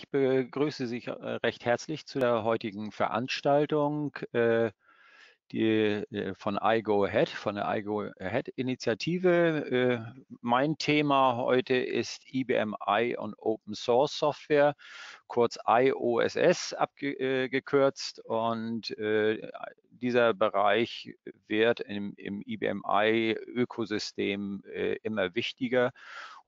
Ich begrüße Sie äh, recht herzlich zu der heutigen Veranstaltung äh, die, äh, von iGo Ahead, von der iGo Ahead Initiative. Mein Thema heute ist IBM I und Open Source Software, kurz IOSS abgekürzt. Und dieser Bereich wird im, im IBM I Ökosystem immer wichtiger.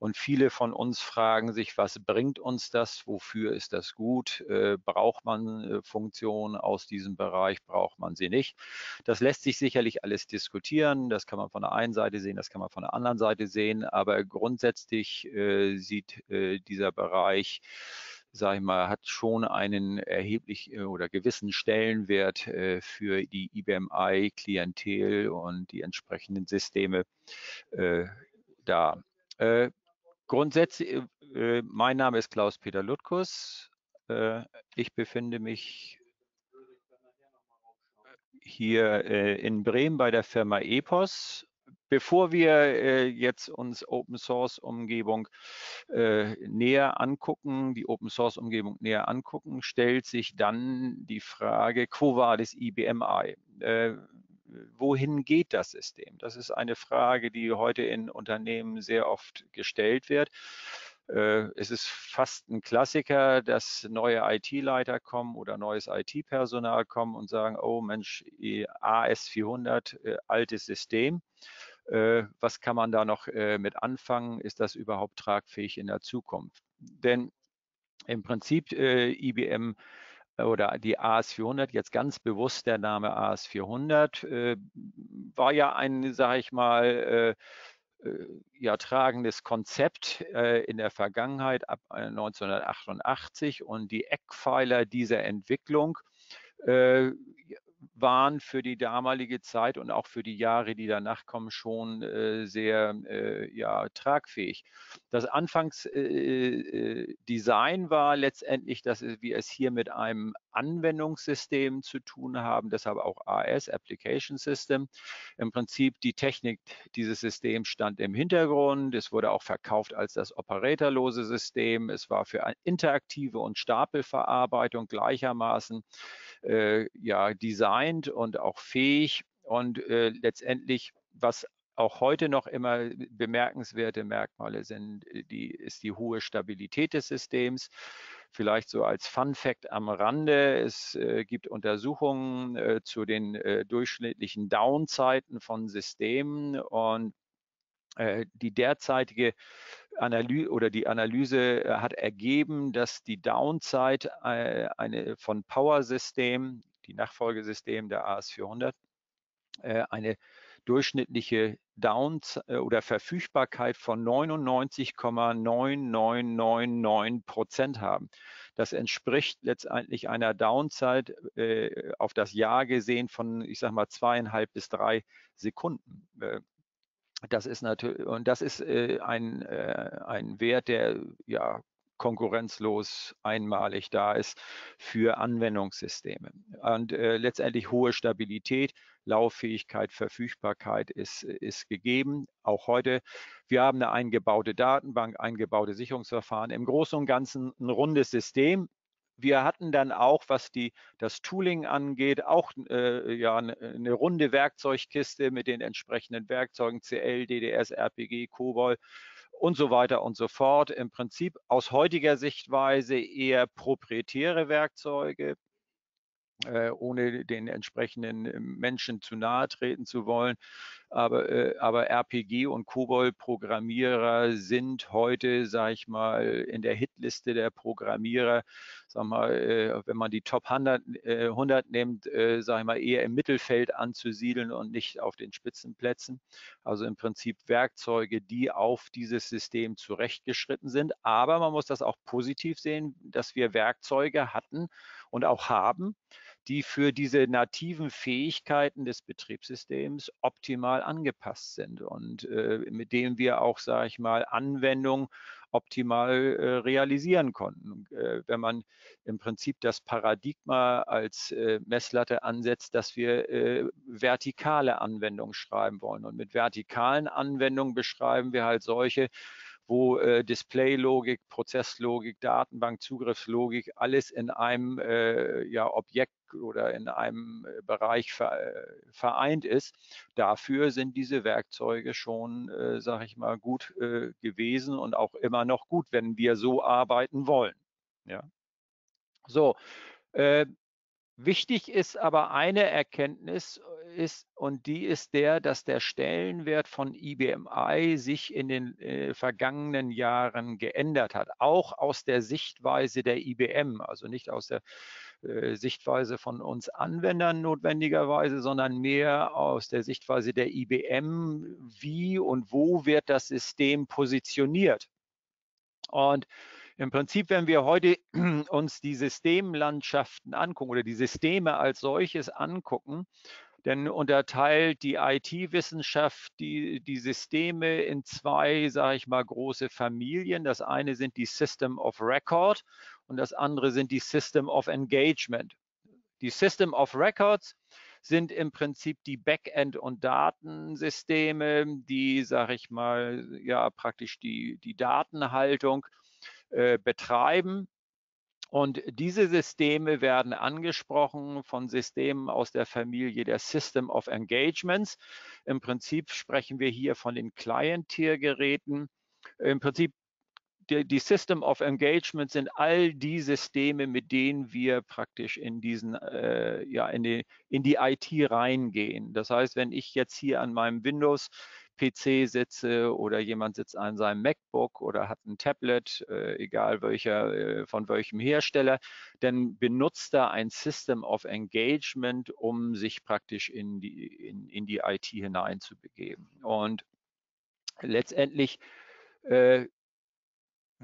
Und viele von uns fragen sich, was bringt uns das? Wofür ist das gut? Äh, braucht man äh, Funktionen aus diesem Bereich? Braucht man sie nicht? Das lässt sich sicherlich alles diskutieren. Das kann man von der einen Seite sehen, das kann man von der anderen Seite sehen. Aber grundsätzlich äh, sieht dieser Bereich sage ich mal, hat schon einen erheblich oder gewissen Stellenwert äh, für die IBMI-Klientel und die entsprechenden Systeme äh, da. Äh, Grundsätzlich, äh, mein Name ist Klaus-Peter Lutkus. Äh, ich befinde mich hier äh, in Bremen bei der Firma EPOS. Bevor wir äh, jetzt uns Open Source Umgebung äh, näher angucken, die Open Source Umgebung näher angucken, stellt sich dann die Frage, Quo vadis IBMI? Wohin geht das System? Das ist eine Frage, die heute in Unternehmen sehr oft gestellt wird. Äh, es ist fast ein Klassiker, dass neue IT-Leiter kommen oder neues IT-Personal kommen und sagen, oh Mensch, AS400, äh, altes System. Äh, was kann man da noch mit anfangen? Ist das überhaupt tragfähig in der Zukunft? Denn im Prinzip IBM oder die AS400, jetzt ganz bewusst der Name AS400, äh, war ja ein, sage ich mal, äh, äh, ja, tragendes Konzept äh, in der Vergangenheit ab 1988 äh, und die Eckpfeiler dieser Entwicklung äh, waren für die damalige Zeit und auch für die Jahre, die danach kommen, schon äh, sehr äh, ja, tragfähig. Das Anfangsdesign äh, war letztendlich, dass wir es hier mit einem Anwendungssystem zu tun haben, deshalb auch AS, Application System. Im Prinzip die Technik dieses Systems stand im Hintergrund. Es wurde auch verkauft als das operatorlose System. Es war für interaktive und Stapelverarbeitung gleichermaßen äh, ja, designt und auch fähig. Und äh, letztendlich, was auch heute noch immer bemerkenswerte Merkmale sind, äh, die, ist die hohe Stabilität des Systems. Vielleicht so als Fun Fact am Rande, es äh, gibt Untersuchungen äh, zu den äh, durchschnittlichen Downzeiten von Systemen und die derzeitige Analyse oder die Analyse äh, hat ergeben, dass die Downzeit eine von Power System, die Nachfolgesystem der AS400, eine durchschnittliche Down äh, oder Verfügbarkeit von 99,9999 Prozent haben. Das entspricht letztendlich einer Downzeit äh, auf das Jahr gesehen von, ich sage mal, zweieinhalb bis drei Sekunden. Äh, das ist natürlich, und das ist äh, ein, äh, ein Wert, der ja konkurrenzlos einmalig da ist für Anwendungssysteme. Und äh, letztendlich hohe Stabilität, Lauffähigkeit, Verfügbarkeit ist, ist gegeben. Auch heute, wir haben eine eingebaute Datenbank, eingebaute Sicherungsverfahren. Im Großen und Ganzen ein rundes System. Wir hatten dann auch, was die, das Tooling angeht, auch äh, ja, eine, eine runde Werkzeugkiste mit den entsprechenden Werkzeugen CL, DDS, RPG, COBOL und so weiter und so fort. Im Prinzip aus heutiger Sichtweise eher proprietäre Werkzeuge, äh, ohne den entsprechenden äh, Menschen zu nahe treten zu wollen. Aber, äh, aber RPG und COBOL-Programmierer sind heute, sage ich mal, in der Hitliste der Programmierer, sag mal, äh, wenn man die Top 100, 100 äh, nimmt, äh, sage ich mal, eher im Mittelfeld anzusiedeln und nicht auf den Spitzenplätzen. Also im Prinzip Werkzeuge, die auf dieses System zurechtgeschritten sind. Aber man muss das auch positiv sehen, dass wir Werkzeuge hatten und auch haben, die für diese nativen Fähigkeiten des Betriebssystems optimal angepasst sind und äh, mit denen wir auch, sage ich mal, Anwendungen optimal äh, realisieren konnten. Äh, wenn man im Prinzip das Paradigma als äh, Messlatte ansetzt, dass wir äh, vertikale Anwendungen schreiben wollen. Und mit vertikalen Anwendungen beschreiben wir halt solche, wo äh, Displaylogik, Prozesslogik, Datenbank, Zugriffslogik alles in einem äh, ja, Objekt oder in einem äh, Bereich vereint ist. Dafür sind diese Werkzeuge schon, äh, sage ich mal, gut äh, gewesen und auch immer noch gut, wenn wir so arbeiten wollen. Ja. So, äh, Wichtig ist aber eine Erkenntnis äh, ist, und die ist der, dass der Stellenwert von IBMI sich in den äh, vergangenen Jahren geändert hat, auch aus der Sichtweise der IBM, also nicht aus der äh, Sichtweise von uns Anwendern notwendigerweise, sondern mehr aus der Sichtweise der IBM, wie und wo wird das System positioniert. Und im Prinzip, wenn wir heute uns die Systemlandschaften angucken oder die Systeme als solches angucken, dann unterteilt die IT-Wissenschaft die, die Systeme in zwei, sage ich mal, große Familien. Das eine sind die System of Record und das andere sind die System of Engagement. Die System of Records sind im Prinzip die Backend- und Datensysteme, die, sage ich mal, ja praktisch die, die Datenhaltung äh, betreiben. Und diese Systeme werden angesprochen von Systemen aus der Familie der System of Engagements. Im Prinzip sprechen wir hier von den Client-Tier-Geräten. Im Prinzip die, die, System of Engagement sind all die Systeme, mit denen wir praktisch in diesen, äh, ja, in die, in die IT reingehen. Das heißt, wenn ich jetzt hier an meinem Windows PC sitze oder jemand sitzt an seinem MacBook oder hat ein Tablet, äh, egal welcher, äh, von welchem Hersteller, dann benutzt er ein System of Engagement, um sich praktisch in die, in, in die IT hineinzubegeben. Und letztendlich äh,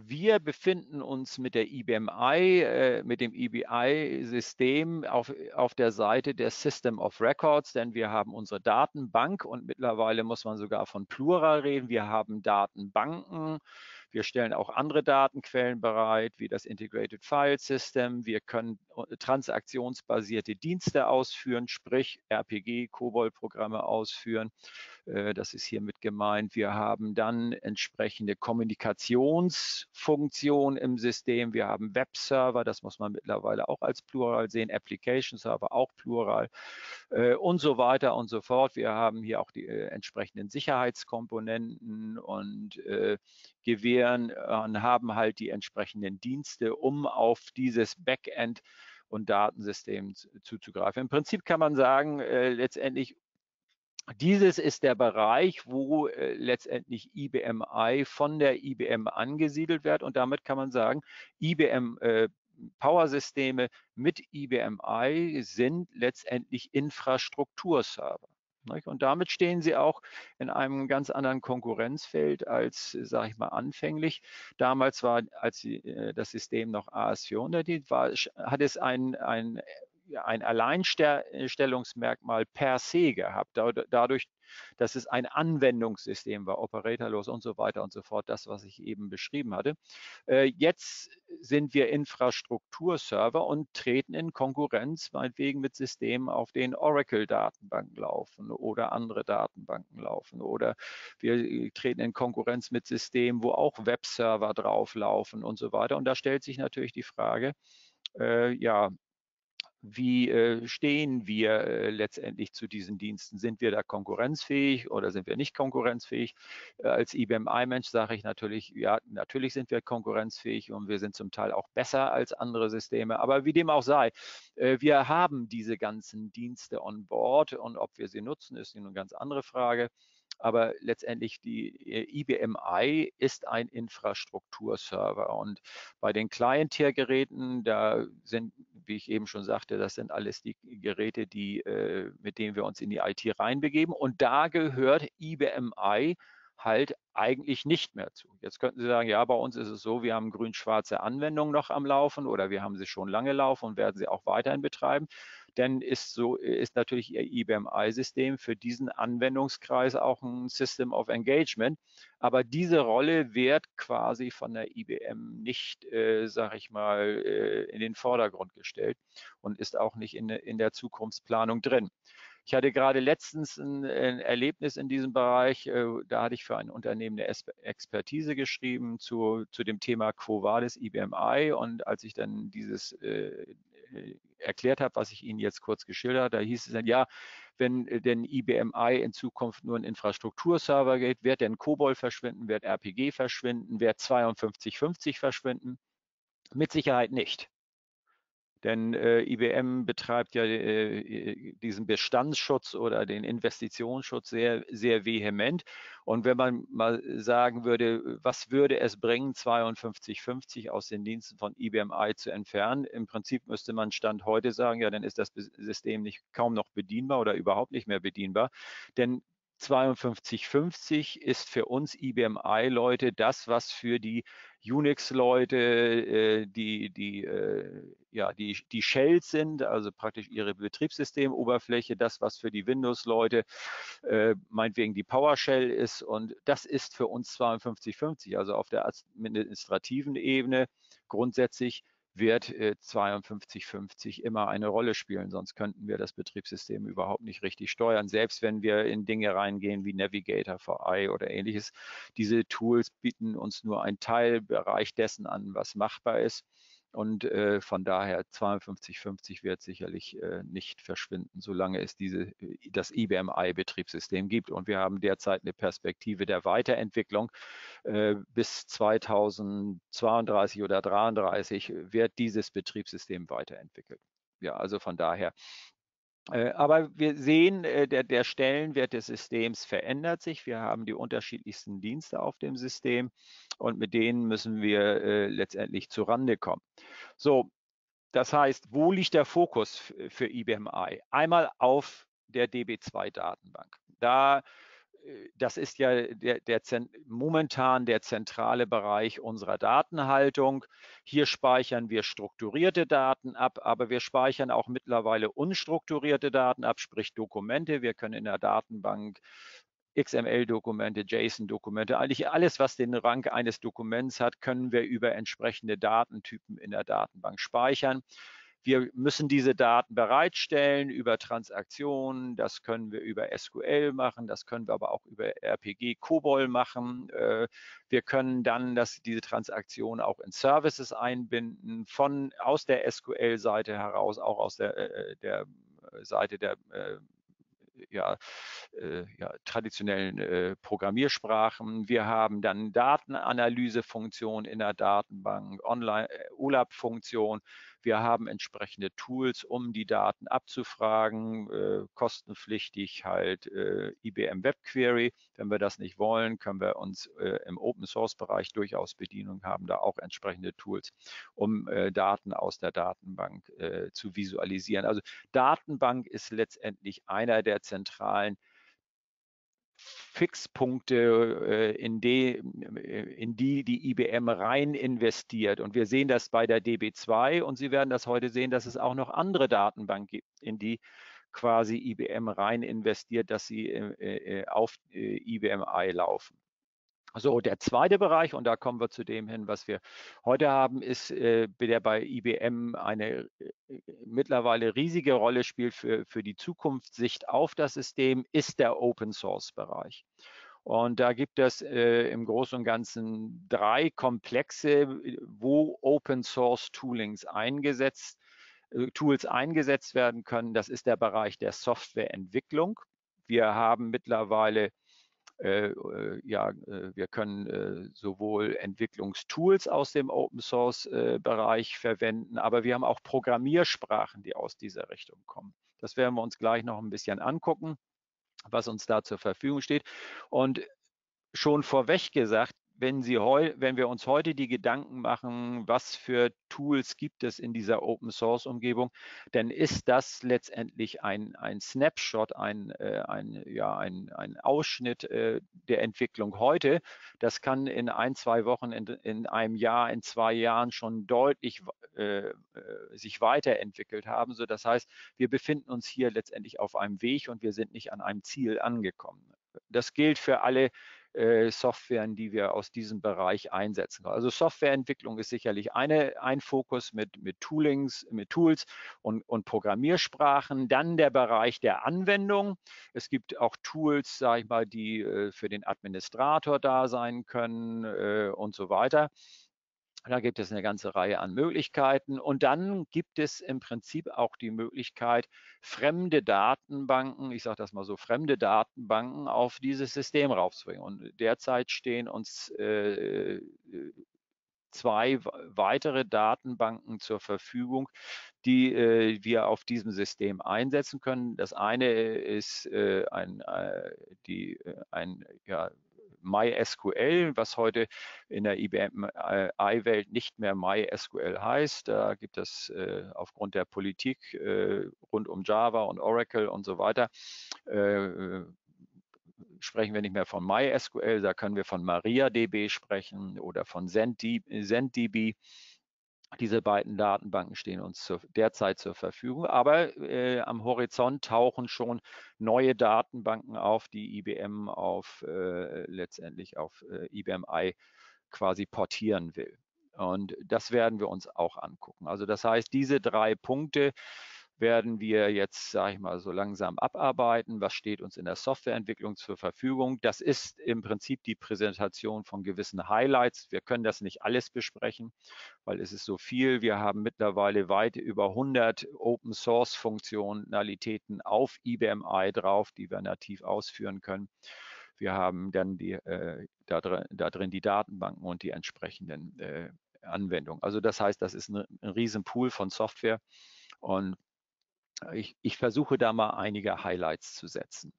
wir befinden uns mit der IBMI, äh, mit dem EBI-System auf, auf der Seite der System of Records, denn wir haben unsere Datenbank und mittlerweile muss man sogar von Plural reden. Wir haben Datenbanken. Wir stellen auch andere Datenquellen bereit, wie das Integrated File System. Wir können äh, transaktionsbasierte Dienste ausführen, sprich RPG, COBOL-Programme ausführen. Äh, das ist hiermit gemeint. Wir haben dann entsprechende Kommunikationsfunktionen im System. Wir haben Webserver, das muss man mittlerweile auch als Plural sehen, Application Server auch Plural äh, und so weiter und so fort. Wir haben hier auch die entsprechenden Sicherheitskomponenten und gewähren und haben halt die entsprechenden Dienste, um auf dieses Backend und Datensystem zuzugreifen. Im Prinzip kann man sagen, äh, letztendlich dieses ist der Bereich, wo äh, letztendlich IBMI von der IBM angesiedelt wird und damit kann man sagen, IBM äh, Power-Systeme mit IBMI sind letztendlich Infrastrukturserver. Und damit stehen sie auch in einem ganz anderen Konkurrenzfeld als, sage ich mal, anfänglich. Damals war, als äh, das System noch AS400 war, hat es ein, ein ein Alleinstellungsmerkmal per se gehabt, dadurch, dass es ein Anwendungssystem war, operatorlos und so weiter und so fort, das, was ich eben beschrieben hatte. Äh, jetzt sind wir Infrastrukturserver und treten in Konkurrenz, meinetwegen mit Systemen, auf denen Oracle-Datenbanken laufen oder andere Datenbanken laufen. Oder wir äh, treten in Konkurrenz mit Systemen, wo auch Webserver drauflaufen und so weiter. Und da stellt sich natürlich die Frage, äh, ja, wie äh, stehen wir äh, letztendlich zu diesen Diensten? Sind wir da konkurrenzfähig oder sind wir nicht konkurrenzfähig? Äh, als IBM-I-Mensch sage ich natürlich, ja, natürlich sind wir konkurrenzfähig und wir sind zum Teil auch besser als andere Systeme. Aber wie dem auch sei, wir haben diese ganzen Dienste on board und ob wir sie nutzen, ist eine ganz andere Frage. Aber letztendlich die äh, IBMI ist ein Infrastrukturserver. Und bei den Client-Tier-Geräten, da sind, wie ich eben schon sagte, das sind alles die Geräte, die, äh, mit denen wir uns in die IT reinbegeben. Und da gehört IBMI halt eigentlich nicht mehr zu. Jetzt könnten Sie sagen, ja, bei uns ist es so, wir haben grün-schwarze Anwendungen noch am Laufen oder wir haben sie schon lange laufen und werden sie auch weiterhin betreiben dann ist so ist natürlich Ihr IBMI-System für diesen Anwendungskreis auch ein System of Engagement. Aber diese Rolle wird quasi von der IBM nicht, äh, sage ich mal, äh, in den Vordergrund gestellt und ist auch nicht in, in der Zukunftsplanung drin. Ich hatte gerade letztens ein, ein Erlebnis in diesem Bereich. Äh, da hatte ich für ein Unternehmen eine Expertise geschrieben zu, zu dem Thema Quo Vadis IBMI. Und als ich dann dieses äh, erklärt habe, was ich Ihnen jetzt kurz geschildert habe, da hieß es dann, ja, wenn denn IBMI in Zukunft nur ein Infrastrukturserver geht, wird denn COBOL verschwinden, wird RPG verschwinden, wird 5250 verschwinden? Mit Sicherheit nicht. Denn äh, IBM betreibt ja äh, diesen Bestandsschutz oder den Investitionsschutz sehr, sehr vehement. Und wenn man mal sagen würde, was würde es bringen, 5250 aus den Diensten von IBMI zu entfernen? Im Prinzip müsste man Stand heute sagen, ja, dann ist das System nicht kaum noch bedienbar oder überhaupt nicht mehr bedienbar. Denn 5250 ist für uns IBMI-Leute das, was für die Unix-Leute, äh, die, die, äh, ja, die, die Shells sind, also praktisch ihre Betriebssystemoberfläche, das, was für die Windows-Leute äh, meinetwegen die PowerShell ist. Und das ist für uns 5250, also auf der administrativen Ebene grundsätzlich wird äh, 5250 immer eine Rolle spielen, sonst könnten wir das Betriebssystem überhaupt nicht richtig steuern, selbst wenn wir in Dinge reingehen wie Navigator VI oder ähnliches. Diese Tools bieten uns nur einen Teilbereich dessen an, was machbar ist. Und äh, von daher 5250 wird sicherlich äh, nicht verschwinden, solange es diese, äh, das IBMI-Betriebssystem gibt. Und wir haben derzeit eine Perspektive der Weiterentwicklung. Äh, bis 2032 oder 2033 wird dieses Betriebssystem weiterentwickelt. Ja, also von daher aber wir sehen, äh, der, der, Stellenwert des Systems verändert sich. Wir haben die unterschiedlichsten Dienste auf dem System und mit denen müssen wir äh, letztendlich zurande kommen. So, das heißt, wo liegt der Fokus für IBMI? Einmal auf der DB2-Datenbank. Da das ist ja der, der, momentan der zentrale Bereich unserer Datenhaltung. Hier speichern wir strukturierte Daten ab, aber wir speichern auch mittlerweile unstrukturierte Daten ab, sprich Dokumente. Wir können in der Datenbank XML-Dokumente, JSON-Dokumente, eigentlich alles, was den Rang eines Dokuments hat, können wir über entsprechende Datentypen in der Datenbank speichern. Wir müssen diese Daten bereitstellen über Transaktionen. Das können wir über SQL machen. Das können wir aber auch über RPG COBOL machen. Äh, wir können dann das, diese Transaktion auch in Services einbinden, von aus der SQL-Seite heraus, auch aus der, äh, der Seite der äh, ja, äh, ja, traditionellen äh, Programmiersprachen. Wir haben dann Datenanalysefunktion in der Datenbank, Online-ULAP-Funktion. Wir haben entsprechende Tools, um die Daten abzufragen, äh, kostenpflichtig halt äh, IBM Web Query. Wenn wir das nicht wollen, können wir uns äh, im Open Source Bereich durchaus bedienen und haben da auch entsprechende Tools, um äh, Daten aus der Datenbank äh, zu visualisieren. Also Datenbank ist letztendlich einer der zentralen Fixpunkte, äh, in die, äh, in die die IBM rein investiert. Und wir sehen das bei der DB2 und Sie werden das heute sehen, dass es auch noch andere Datenbanken gibt, in die quasi IBM rein investiert, dass sie äh, auf IBMI laufen. So, der zweite Bereich, und da kommen wir zu dem hin, was wir heute haben, ist, äh, der bei IBM eine äh, mittlerweile riesige Rolle spielt für, für die Zukunftssicht auf das System, ist der Open Source Bereich. Und da gibt es äh, im Großen und Ganzen drei Komplexe, wo Open Source Toolings eingesetzt, äh, Tools eingesetzt werden können. Das ist der Bereich der Softwareentwicklung. Wir haben mittlerweile äh, äh, ja, äh, wir können sowohl Entwicklungstools aus dem Open Source Bereich verwenden, aber wir haben auch Programmiersprachen, die aus dieser Richtung kommen. Das werden wir uns gleich noch ein bisschen angucken, was uns da zur Verfügung steht. Und schon vorweg gesagt, wenn, Sie heu, wenn wir uns heute die Gedanken machen, was für Tools gibt es in dieser Open Source Umgebung, dann ist das letztendlich ein, ein Snapshot, ein, äh, ein, ja, ein, ein Ausschnitt äh, der Entwicklung heute. Das kann in ein, zwei Wochen, in, in einem Jahr, in zwei Jahren schon deutlich äh, äh sich weiterentwickelt haben. So, das heißt, wir befinden uns hier letztendlich auf einem Weg und wir sind nicht an einem Ziel angekommen. Das gilt für alle äh, Softwaren, die wir aus diesem Bereich einsetzen können. Also Softwareentwicklung ist sicherlich eine, ein Fokus mit, mit Toolings, mit Tools und, und Programmiersprachen. Dann der Bereich der Anwendung. Es gibt auch Tools, sage ich mal, die äh, für den Administrator da sein können äh, und so weiter. Da gibt es eine ganze Reihe an Möglichkeiten. Und dann gibt es im Prinzip auch die Möglichkeit, fremde Datenbanken, ich sage das mal so, fremde Datenbanken auf dieses System raufzubringen. Und derzeit stehen uns äh, zwei weitere Datenbanken zur Verfügung, die äh, wir auf diesem System einsetzen können. Das eine ist äh, ein, äh, die, äh, ein ja, MySQL, was heute in der IBM-I-Welt nicht mehr MySQL heißt. Da gibt es äh, aufgrund der Politik äh, rund um Java und Oracle und so weiter äh, sprechen wir nicht mehr von MySQL, da können wir von MariaDB sprechen oder von ZendDB. Diese beiden Datenbanken stehen uns zur, derzeit zur Verfügung, aber äh, am Horizont tauchen schon neue Datenbanken auf, die IBM auf äh, letztendlich auf äh, IBM I quasi portieren will. Und das werden wir uns auch angucken. Also das heißt, diese drei Punkte werden wir jetzt, sage ich mal, so langsam abarbeiten. Was steht uns in der Softwareentwicklung zur Verfügung? Das ist im Prinzip die Präsentation von gewissen Highlights. Wir können das nicht alles besprechen, weil es ist so viel. Wir haben mittlerweile weit über 100 Open Source Funktionalitäten auf IBM i drauf, die wir nativ ausführen können. Wir haben dann die, äh, da, drin, da, drin, die Datenbanken und die entsprechenden äh, Anwendungen. Also das heißt, das ist ein, ein riesen von Software. Und ich, ich versuche da mal einige Highlights zu setzen.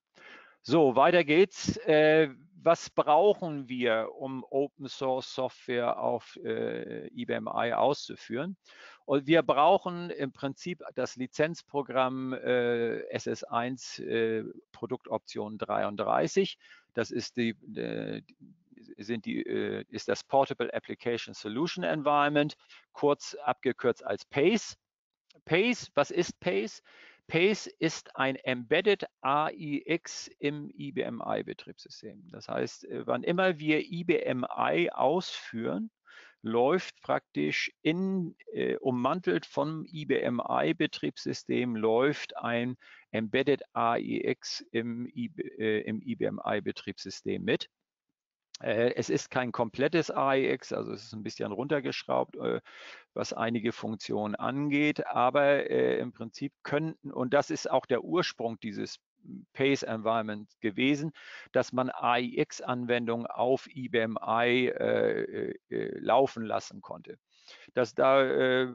So, weiter geht's. Äh, was brauchen wir, um Open Source Software auf äh, IBMI auszuführen? Und wir brauchen im Prinzip das Lizenzprogramm äh, SS1 äh, Produktoption 33. Das ist die, äh, sind die, äh, ist das Portable Application Solution Environment, kurz abgekürzt als PACE. PACE, was ist PACE? PACE ist ein Embedded AIX im IBM-i-Betriebssystem. Das heißt, äh, wann immer wir IBM-i ausführen, läuft praktisch in, äh, ummantelt vom IBM-i-Betriebssystem, läuft ein Embedded AIX im, äh, im IBM-i-Betriebssystem mit. Äh, es ist kein komplettes AIX, also es ist ein bisschen runtergeschraubt, äh, was einige Funktionen angeht, aber äh, im Prinzip könnten, und das ist auch der Ursprung dieses Pace Environment gewesen, dass man AIX-Anwendungen auf IBM I äh, äh, laufen lassen konnte dass da äh,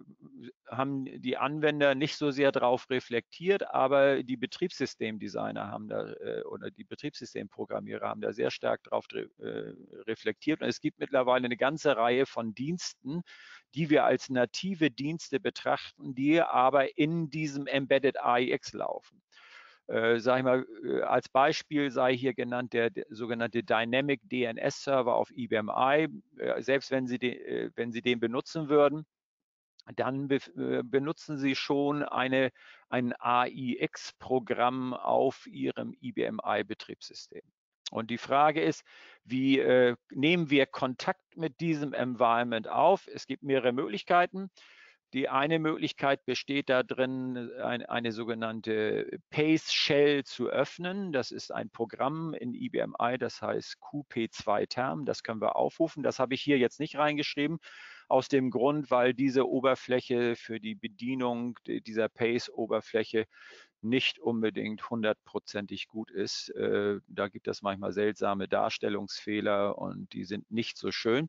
haben die Anwender nicht so sehr drauf reflektiert, aber die Betriebssystemdesigner haben da äh, oder die Betriebssystemprogrammierer haben da sehr stark drauf äh, reflektiert. Und es gibt mittlerweile eine ganze Reihe von Diensten, die wir als native Dienste betrachten, die aber in diesem Embedded AIX laufen äh, sage ich mal, äh, als Beispiel sei hier genannt der, der sogenannte Dynamic DNS Server auf IBM I. Äh, selbst wenn Sie, den, äh, wenn Sie den benutzen würden, dann be äh, benutzen Sie schon eine, ein AIX-Programm auf Ihrem IBM I-Betriebssystem. Und die Frage ist, wie äh, nehmen wir Kontakt mit diesem Environment auf? Es gibt mehrere Möglichkeiten. Die eine Möglichkeit besteht darin, ein, eine sogenannte Pace Shell zu öffnen. Das ist ein Programm in IBMI, das heißt QP2-Term. Das können wir aufrufen. Das habe ich hier jetzt nicht reingeschrieben, aus dem Grund, weil diese Oberfläche für die Bedienung dieser Pace-Oberfläche nicht unbedingt hundertprozentig gut ist. Äh, da gibt es manchmal seltsame Darstellungsfehler und die sind nicht so schön.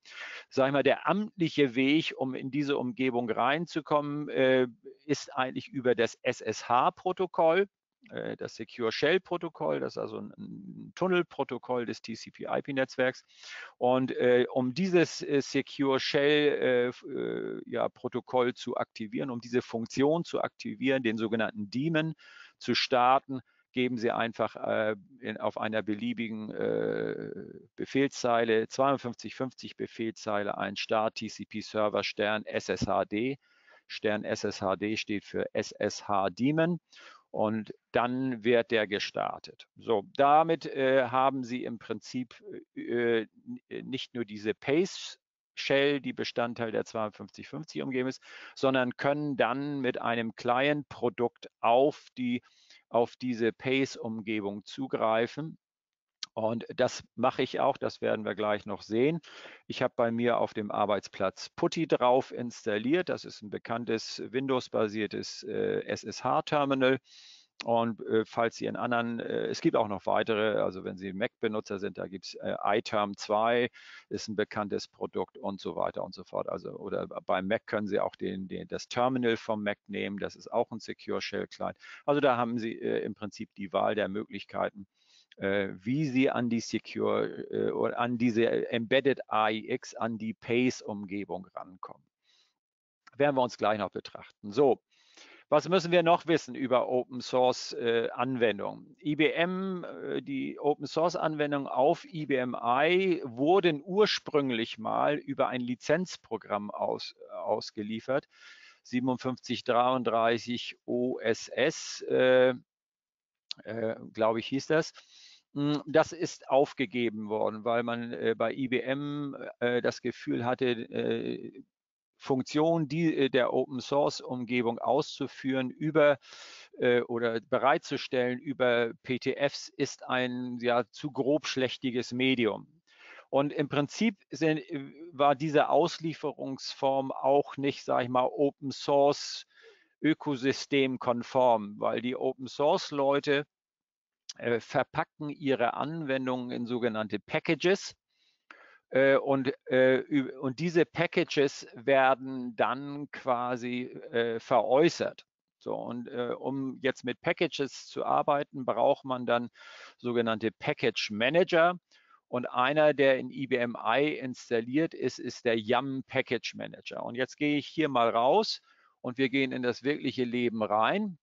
Sag ich mal, der amtliche Weg, um in diese Umgebung reinzukommen, äh, ist eigentlich über das SSH-Protokoll äh, das Secure Shell Protokoll, das ist also ein, Tunnelprotokoll des TCP/IP-Netzwerks. Und äh, um dieses äh, Secure Shell äh, äh, ja, Protokoll zu aktivieren, um diese Funktion zu aktivieren, den sogenannten Daemon, zu starten, geben Sie einfach äh, in, auf einer beliebigen äh, Befehlszeile 5250 Befehlszeile ein Start TCP Server Stern SSHD. Stern SSHD steht für SSH Daemon und dann wird der gestartet. So, damit äh, haben Sie im Prinzip äh, nicht nur diese Pace Shell, die Bestandteil der 5250 umgeben ist, sondern können dann mit einem Client-Produkt auf, die, auf diese Pace-Umgebung zugreifen. Und das mache ich auch, das werden wir gleich noch sehen. Ich habe bei mir auf dem Arbeitsplatz Putty drauf installiert. Das ist ein bekanntes Windows-basiertes äh, SSH-Terminal. Und äh, falls Sie in anderen, äh, es gibt auch noch weitere, also wenn Sie Mac-Benutzer sind, da gibt es äh, iTerm 2, ist ein bekanntes Produkt und so weiter und so fort. Also oder beim Mac können Sie auch den, den, das Terminal vom Mac nehmen, das ist auch ein Secure Shell Client. Also da haben Sie äh, im Prinzip die Wahl der Möglichkeiten, äh, wie Sie an die Secure äh, oder an diese Embedded AIX, an die Pace-Umgebung rankommen. Werden wir uns gleich noch betrachten. So, was müssen wir noch wissen über Open Source äh, Anwendungen? IBM, äh, die Open Source Anwendungen auf IBM i wurden ursprünglich mal über ein Lizenzprogramm aus, ausgeliefert. 5733 OSS, äh, äh, glaube ich, hieß das. Hm, das ist aufgegeben worden, weil man äh, bei IBM äh, das Gefühl hatte, äh, Funktion die, äh, der Open Source Umgebung auszuführen über äh, oder bereitzustellen über PTFs ist ein ja zu grobschlächtiges Medium. Und im Prinzip sind, äh, war diese Auslieferungsform auch nicht, sage ich mal, Open Source Ökosystem konform, weil die Open Source Leute äh, verpacken ihre Anwendungen in sogenannte Packages und, äh, und diese Packages werden dann quasi äh, veräußert. So, und äh, um jetzt mit Packages zu arbeiten, braucht man dann sogenannte Package Manager. Und einer, der in IBM i installiert ist, ist der YAM Package Manager. Und jetzt gehe ich hier mal raus und wir gehen in das wirkliche Leben rein.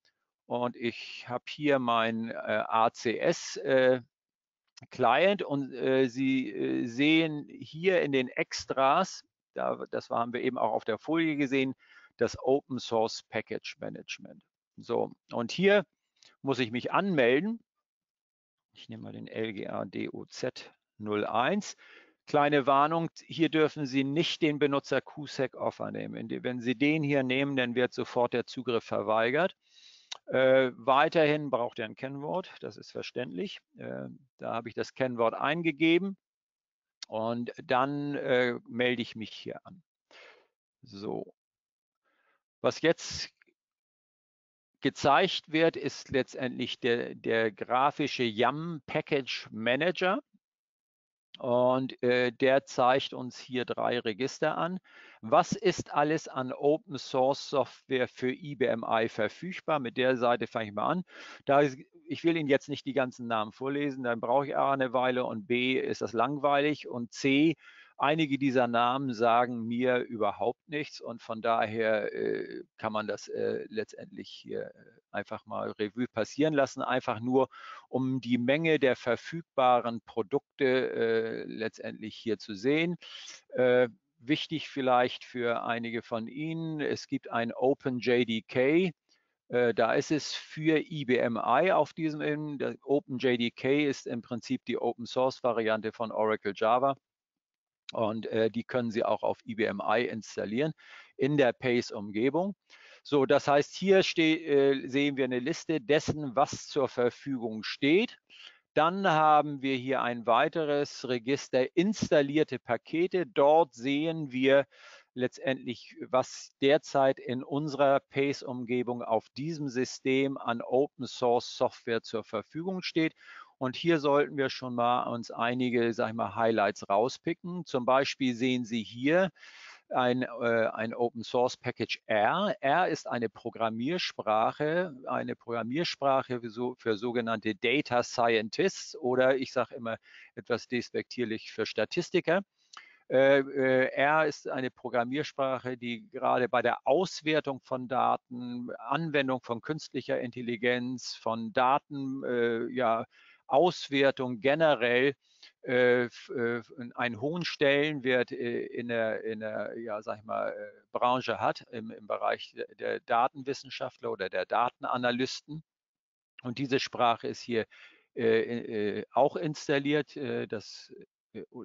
Und ich habe hier mein äh, ACS äh, Client und äh, Sie äh, sehen hier in den Extras, da, das haben wir eben auch auf der Folie gesehen, das Open Source Package Management. So, und hier muss ich mich anmelden. Ich nehme mal den LGA DOZ 01. Kleine Warnung, hier dürfen Sie nicht den Benutzer QSEC Offer nehmen. Wenn Sie den hier nehmen, dann wird sofort der Zugriff verweigert. Äh, weiterhin braucht er ein Kennwort, das ist verständlich. Äh, da habe ich das Kennwort eingegeben und dann äh, melde ich mich hier an. So. Was jetzt gezeigt wird, ist letztendlich der, der grafische YAM Package Manager. Und äh, der zeigt uns hier drei Register an. Was ist alles an Open Source Software für IBMI verfügbar? Mit der Seite fange ich mal an. Da ist, ich will Ihnen jetzt nicht die ganzen Namen vorlesen, dann brauche ich A eine Weile und B ist das langweilig und C Einige dieser Namen sagen mir überhaupt nichts und von daher äh, kann man das äh, letztendlich hier äh, einfach mal Revue passieren lassen, einfach nur um die Menge der verfügbaren Produkte äh, letztendlich hier zu sehen. Äh, wichtig vielleicht für einige von Ihnen, es gibt ein OpenJDK, da ist es für IBMI auf diesem, der OpenJDK ist im Prinzip die Open Source Variante von Oracle Java. Und äh, die können Sie auch auf IBM i installieren in der Pace-Umgebung. So, das heißt, hier äh, sehen wir eine Liste dessen, was zur Verfügung steht. Dann haben wir hier ein weiteres Register installierte Pakete. Dort sehen wir letztendlich, was derzeit in unserer Pace-Umgebung auf diesem System an Open Source Software zur Verfügung steht. Und hier sollten wir schon mal uns einige, sag ich mal, Highlights rauspicken. Zum Beispiel sehen Sie hier ein, äh, ein Open Source Package R. R ist eine Programmiersprache, eine Programmiersprache für, so, für sogenannte Data Scientists oder ich sage immer etwas despektierlich für Statistiker. Äh, äh, R ist eine Programmiersprache, die gerade bei der Auswertung von Daten, Anwendung von künstlicher Intelligenz, von Daten, äh, ja, Auswertung generell äh, äh einen hohen Stellenwert äh, in der, in der ja, sag ich mal, äh, Branche hat, im, im Bereich der Datenwissenschaftler oder der Datenanalysten. Und diese Sprache ist hier äh, äh, auch installiert, äh, das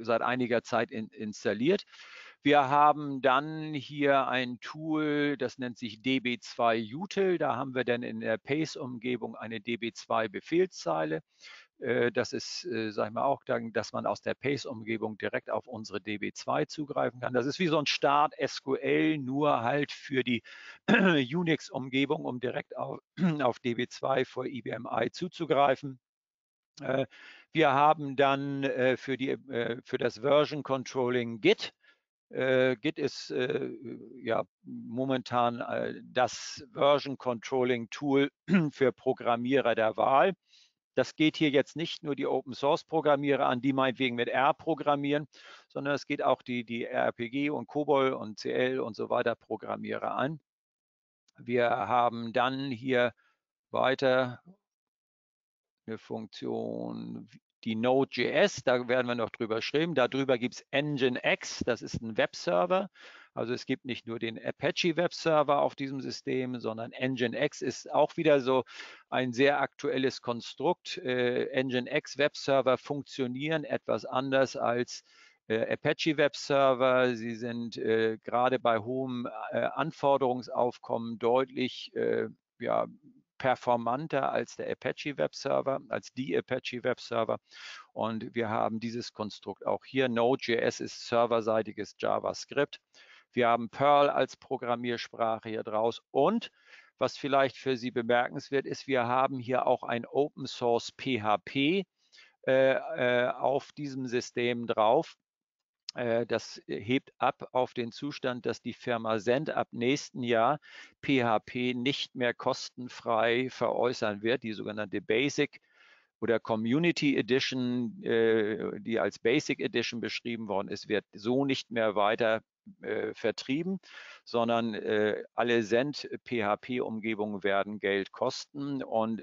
seit einiger Zeit in, installiert. Wir haben dann hier ein Tool, das nennt sich DB2 Util. Da haben wir dann in der Pace-Umgebung eine DB2-Befehlszeile. Äh, das ist, äh, sag ich mal, auch, dass man aus der Pace-Umgebung direkt auf unsere DB2 zugreifen kann. Das ist wie so ein Start SQL, nur halt für die Unix-Umgebung, um direkt auf, auf DB2 vor IBMI zuzugreifen. Äh, wir haben dann für, die, für das Version Controlling Git. Git ist ja momentan das Version Controlling Tool für Programmierer der Wahl. Das geht hier jetzt nicht nur die Open Source Programmierer an, die meinetwegen mit R programmieren, sondern es geht auch die, die RPG und COBOL und CL und so weiter Programmierer an. Wir haben dann hier weiter eine Funktion, die Node.js, da werden wir noch drüber schreiben. Darüber gibt es Nginx, das ist ein Webserver. Also es gibt nicht nur den Apache Webserver auf diesem System, sondern Nginx ist auch wieder so ein sehr aktuelles Konstrukt. Äh, Nginx Webserver funktionieren etwas anders als äh, Apache Webserver. Sie sind äh, gerade bei hohem äh, Anforderungsaufkommen deutlich äh, ja, performanter als der Apache Webserver, als die Apache Webserver. Und wir haben dieses Konstrukt auch hier. Node.js ist serverseitiges JavaScript. Wir haben Perl als Programmiersprache hier draus und was vielleicht für Sie bemerkenswert ist, wir haben hier auch ein Open Source PHP äh, äh, auf diesem System drauf. Äh, das hebt ab auf den Zustand, dass die Firma Send ab nächsten Jahr PHP nicht mehr kostenfrei veräußern wird, die sogenannte Basic oder Community Edition, äh, die als Basic Edition beschrieben worden ist, wird so nicht mehr weiter äh, vertrieben, sondern alle Send-PHP-Umgebungen werden Geld kosten. Und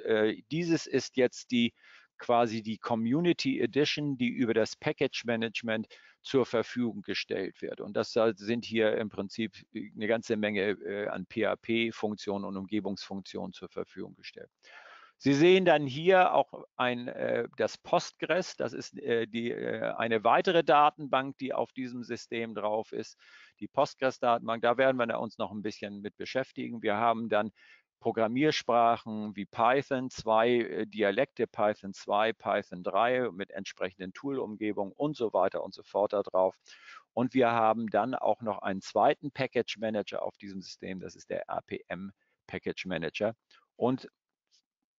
dieses ist jetzt die quasi die Community Edition, die über das Package Management zur Verfügung gestellt wird. Und das sind hier im Prinzip eine ganze Menge äh, an PHP-Funktionen und Umgebungsfunktionen zur Verfügung gestellt. Sie sehen dann hier auch ein, äh, das Postgres, das ist äh, die, äh, eine weitere Datenbank, die auf diesem System drauf ist, die Postgres-Datenbank. Da werden wir uns noch ein bisschen mit beschäftigen. Wir haben dann Programmiersprachen wie Python, zwei äh, Dialekte, Python 2, Python 3 mit entsprechenden Tool-Umgebungen und so weiter und so fort da drauf. Und wir haben dann auch noch einen zweiten Package Manager auf diesem System, das ist der RPM Package Manager. Und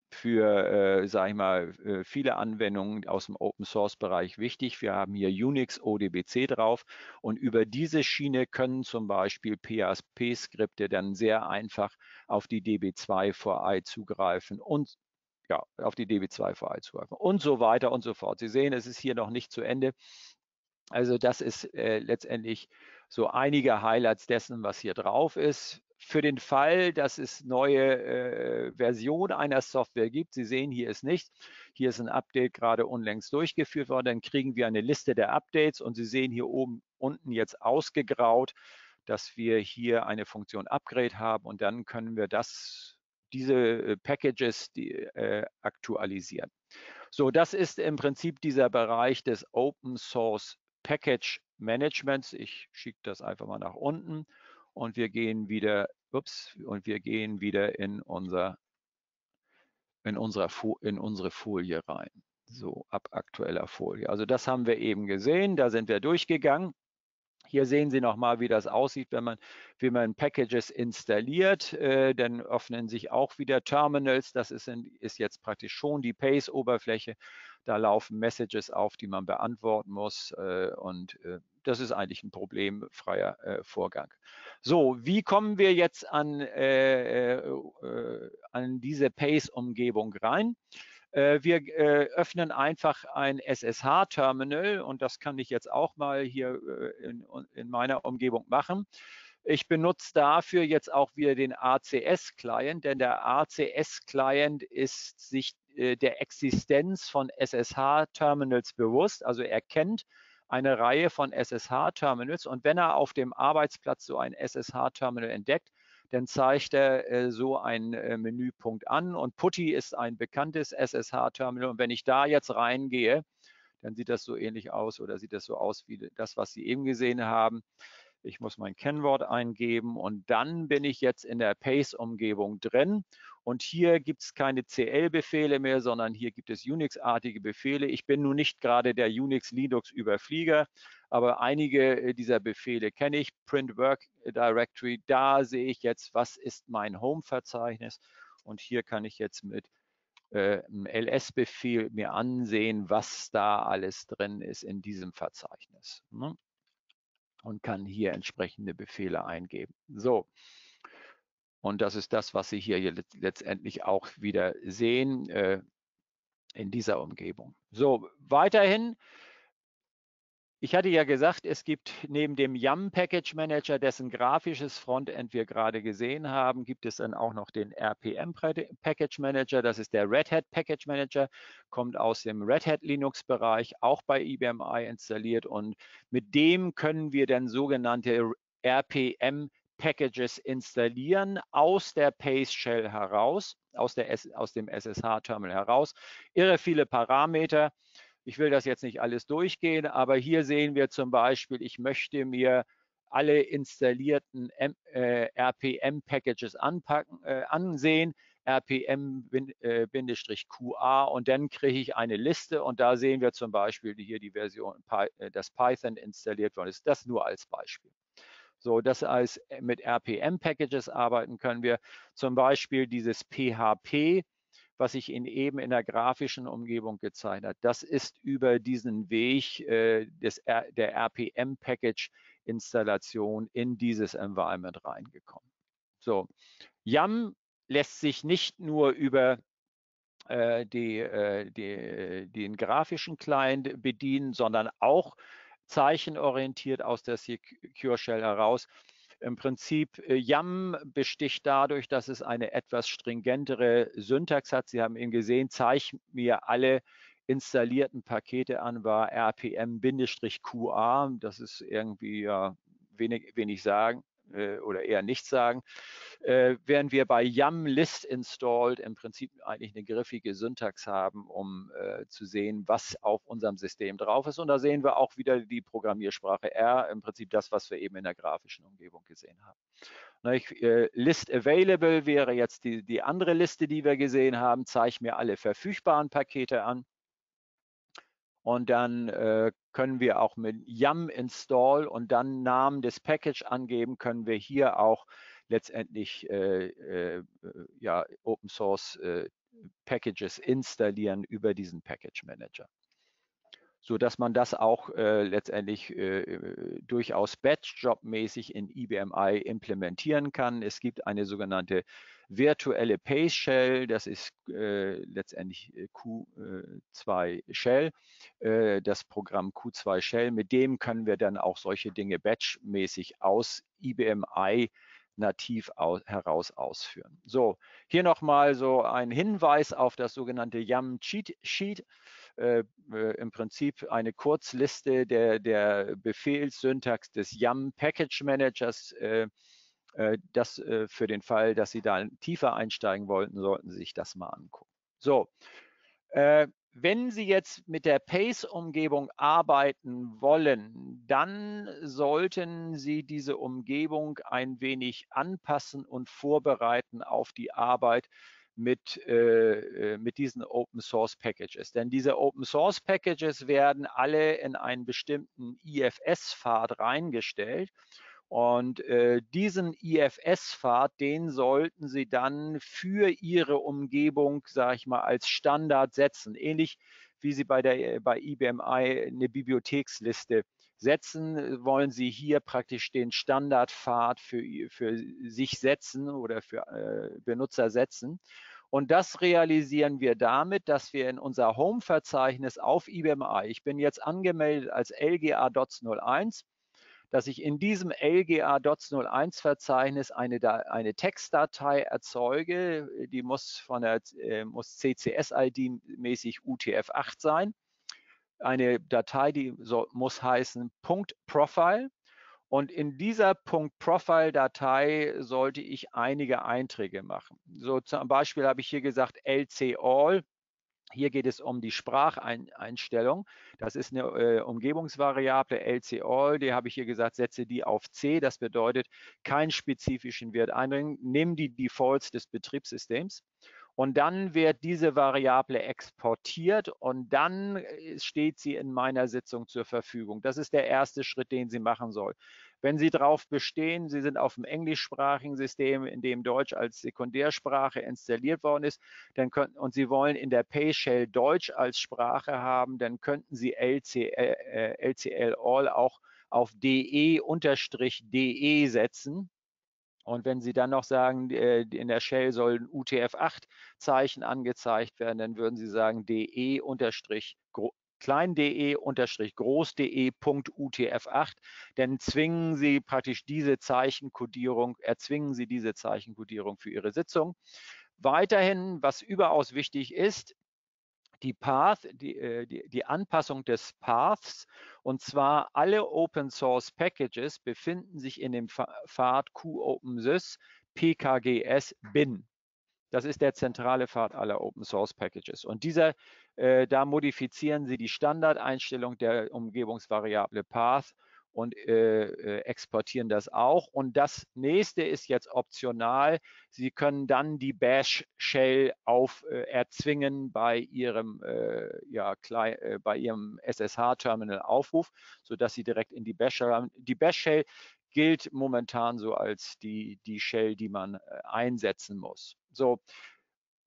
für, äh, sage ich mal, äh, viele Anwendungen aus dem Open Source Bereich wichtig. Wir haben hier Unix ODBC drauf und über diese Schiene können zum Beispiel PHP-Skripte dann sehr einfach auf die DB2 VI zugreifen und ja, auf die DB2 VI zugreifen und so weiter und so fort. Sie sehen, es ist hier noch nicht zu Ende. Also das ist äh, letztendlich so einige Highlights dessen, was hier drauf ist für den Fall, dass es neue äh, Versionen einer Software gibt. Sie sehen, hier ist nichts. Hier ist ein Update gerade unlängst durchgeführt worden. Dann kriegen wir eine Liste der Updates und Sie sehen hier oben unten jetzt ausgegraut, dass wir hier eine Funktion Upgrade haben und dann können wir das, diese äh, Packages die, äh, aktualisieren. So, das ist im Prinzip dieser Bereich des Open Source Package Managements. Ich schicke das einfach mal nach unten und wir gehen wieder, ups, und wir gehen wieder in unser in, unserer, in unsere Folie rein. So, ab aktueller Folie. Also das haben wir eben gesehen, da sind wir durchgegangen. Hier sehen Sie nochmal, wie das aussieht, wenn man, wie man Packages installiert. Äh, dann öffnen sich auch wieder Terminals. Das ist, in, ist jetzt praktisch schon die Pace-Oberfläche. Da laufen Messages auf, die man beantworten muss. Äh, und äh, das ist eigentlich ein problemfreier äh, Vorgang. So, wie kommen wir jetzt an, äh, äh, an diese Pace-Umgebung rein? Äh, wir äh, öffnen einfach ein SSH-Terminal und das kann ich jetzt auch mal hier äh, in, in meiner Umgebung machen. Ich benutze dafür jetzt auch wieder den ACS-Client, denn der ACS-Client ist sich der Existenz von SSH-Terminals bewusst. Also er kennt eine Reihe von SSH-Terminals und wenn er auf dem Arbeitsplatz so ein SSH-Terminal entdeckt, dann zeigt er äh, so einen äh, Menüpunkt an und PuTTY ist ein bekanntes SSH-Terminal und wenn ich da jetzt reingehe, dann sieht das so ähnlich aus oder sieht das so aus wie das, was Sie eben gesehen haben. Ich muss mein Kennwort eingeben und dann bin ich jetzt in der Pace-Umgebung drin. Und hier gibt es keine CL-Befehle mehr, sondern hier gibt es Unix-artige Befehle. Ich bin nun nicht gerade der Unix-Linux-Überflieger, aber einige äh, dieser Befehle kenne ich. Print Work Directory, da sehe ich jetzt, was ist mein Home-Verzeichnis. Und hier kann ich jetzt mit äh, ls-Befehl mir ansehen, was da alles drin ist in diesem Verzeichnis. Ne? Und kann hier entsprechende Befehle eingeben. So. Und das ist das, was Sie hier letztendlich auch wieder sehen äh, in dieser Umgebung. So, weiterhin ich hatte ja gesagt, es gibt neben dem YAM Package Manager, dessen grafisches Frontend wir gerade gesehen haben, gibt es dann auch noch den RPM Package Manager. Das ist der Red Hat Package Manager, kommt aus dem Red Hat Linux Bereich, auch bei IBMI installiert und mit dem können wir dann sogenannte RPM Packages installieren aus der Pace Shell heraus, aus, der, aus dem SSH Terminal heraus. Irre viele Parameter. Ich will das jetzt nicht alles durchgehen, aber hier sehen wir zum Beispiel, ich möchte mir alle installierten äh, RPM-Packages äh, ansehen, RPM-QA und dann kriege ich eine Liste und da sehen wir zum Beispiel hier die Version, äh, das Python installiert worden ist. Das nur als Beispiel. So, das heißt, mit RPM-Packages arbeiten können wir zum Beispiel dieses PHP, was ich Ihnen eben in der grafischen Umgebung gezeigt habe. Das ist über diesen Weg äh, des, der RPM-Package-Installation in dieses Environment reingekommen. So, YAM lässt sich nicht nur über äh, die, äh, die, den grafischen Client bedienen, sondern auch zeichenorientiert aus der Secure Shell heraus. Im Prinzip äh, YAM besticht dadurch, dass es eine etwas stringentere Syntax hat. Sie haben eben gesehen, zeig mir alle installierten Pakete an, war rpm-qa. Das ist irgendwie ja, wenig, wenig sagen äh, oder eher nichts sagen. Äh, während wir bei YAM List installed im Prinzip eigentlich eine griffige Syntax haben, um äh, zu sehen, was auf unserem System drauf ist. Und da sehen wir auch wieder die Programmiersprache R, im Prinzip das, was wir eben in der grafischen Umgebung gesehen haben. Äh, List Available wäre jetzt die, die andere Liste, die wir gesehen haben. Zeige mir alle verfügbaren Pakete an. Und dann äh, können wir auch mit yum install und dann Namen des Package angeben, können wir hier auch letztendlich äh, äh, ja, Open Source äh, Packages installieren über diesen Package Manager so dass man das auch äh, letztendlich äh, durchaus Batch-Job-mäßig in IBMI implementieren kann. Es gibt eine sogenannte virtuelle Pace Shell, das ist äh, letztendlich äh, Q2 Shell, äh, das Programm Q2 Shell, mit dem können wir dann auch solche Dinge batchmäßig aus IBMI nativ aus, heraus ausführen. So, hier nochmal so ein Hinweis auf das sogenannte YAM Cheat Sheet. Äh, äh, im Prinzip eine Kurzliste der, der Befehlssyntax des YAM Package Managers. Äh, äh das äh, für den Fall, dass Sie da tiefer einsteigen wollten, sollten Sie sich das mal angucken. So, äh, wenn Sie jetzt mit der Pace-Umgebung arbeiten wollen, dann sollten Sie diese Umgebung ein wenig anpassen und vorbereiten auf die Arbeit mit, äh, äh mit diesen Open Source Packages. Denn diese Open Source Packages werden alle in einen bestimmten IFS-Pfad reingestellt und äh, diesen IFS-Pfad, den sollten Sie dann für Ihre Umgebung, sage ich mal, als Standard setzen. Ähnlich wie Sie bei, der, bei IBMI eine Bibliotheksliste setzen, wollen Sie hier praktisch den Standardpfad für, für sich setzen oder für äh, Benutzer setzen. Und das realisieren wir damit, dass wir in unser Home-Verzeichnis auf IBMI, ich bin jetzt angemeldet als LGA DOTS 01, dass ich in diesem LGA DOTS 01 Verzeichnis eine, eine Textdatei erzeuge, die muss von der äh, muss CCS-ID mäßig UTF-8 sein. Eine Datei, die so, muss heißen .profile Und in dieser .profile-Datei sollte ich einige Einträge machen. So zum Beispiel habe ich hier gesagt LC All. Hier geht es um die Spracheinstellung. Das ist eine äh, Umgebungsvariable LC All. Die habe ich hier gesagt, setze die auf C. Das bedeutet, keinen spezifischen Wert einbringen. Nimm die Defaults des Betriebssystems. Und dann wird diese Variable exportiert und dann äh, steht sie in meiner Sitzung zur Verfügung. Das ist der erste Schritt, den Sie machen soll. Wenn Sie darauf bestehen, Sie sind auf dem englischsprachigen System, in dem Deutsch als Sekundärsprache installiert worden ist, dann könnten, und Sie wollen in der PayShell Deutsch als Sprache haben, dann könnten Sie LCL, äh, LCL All auch auf DE-DE -DE setzen und wenn Sie dann noch sagen, äh, in der Shell sollen UTF-8-Zeichen angezeigt werden, dann würden Sie sagen de klein de unterstrich groß de UTF8, dann zwingen Sie praktisch diese Zeichenkodierung, erzwingen Sie diese Zeichenkodierung für Ihre Sitzung. Weiterhin, was überaus wichtig ist, die Path, die, äh, die, die, Anpassung des Paths und zwar alle Open Source Packages befinden sich in dem Pfad QOpenSys PKGS bin. Das ist der zentrale Pfad aller Open Source Packages. Und dieser, äh, da modifizieren Sie die Standardeinstellung der Umgebungsvariable Path und äh, äh, exportieren das auch. Und das nächste ist jetzt optional. Sie können dann die Bash Shell auf äh, erzwingen bei Ihrem, äh, ja, klein, äh, bei Ihrem SSH-Terminal Aufruf, sodass Sie direkt in die Bash Shell. Die Bash Shell gilt momentan so als die, die Shell, die man äh, einsetzen muss. So,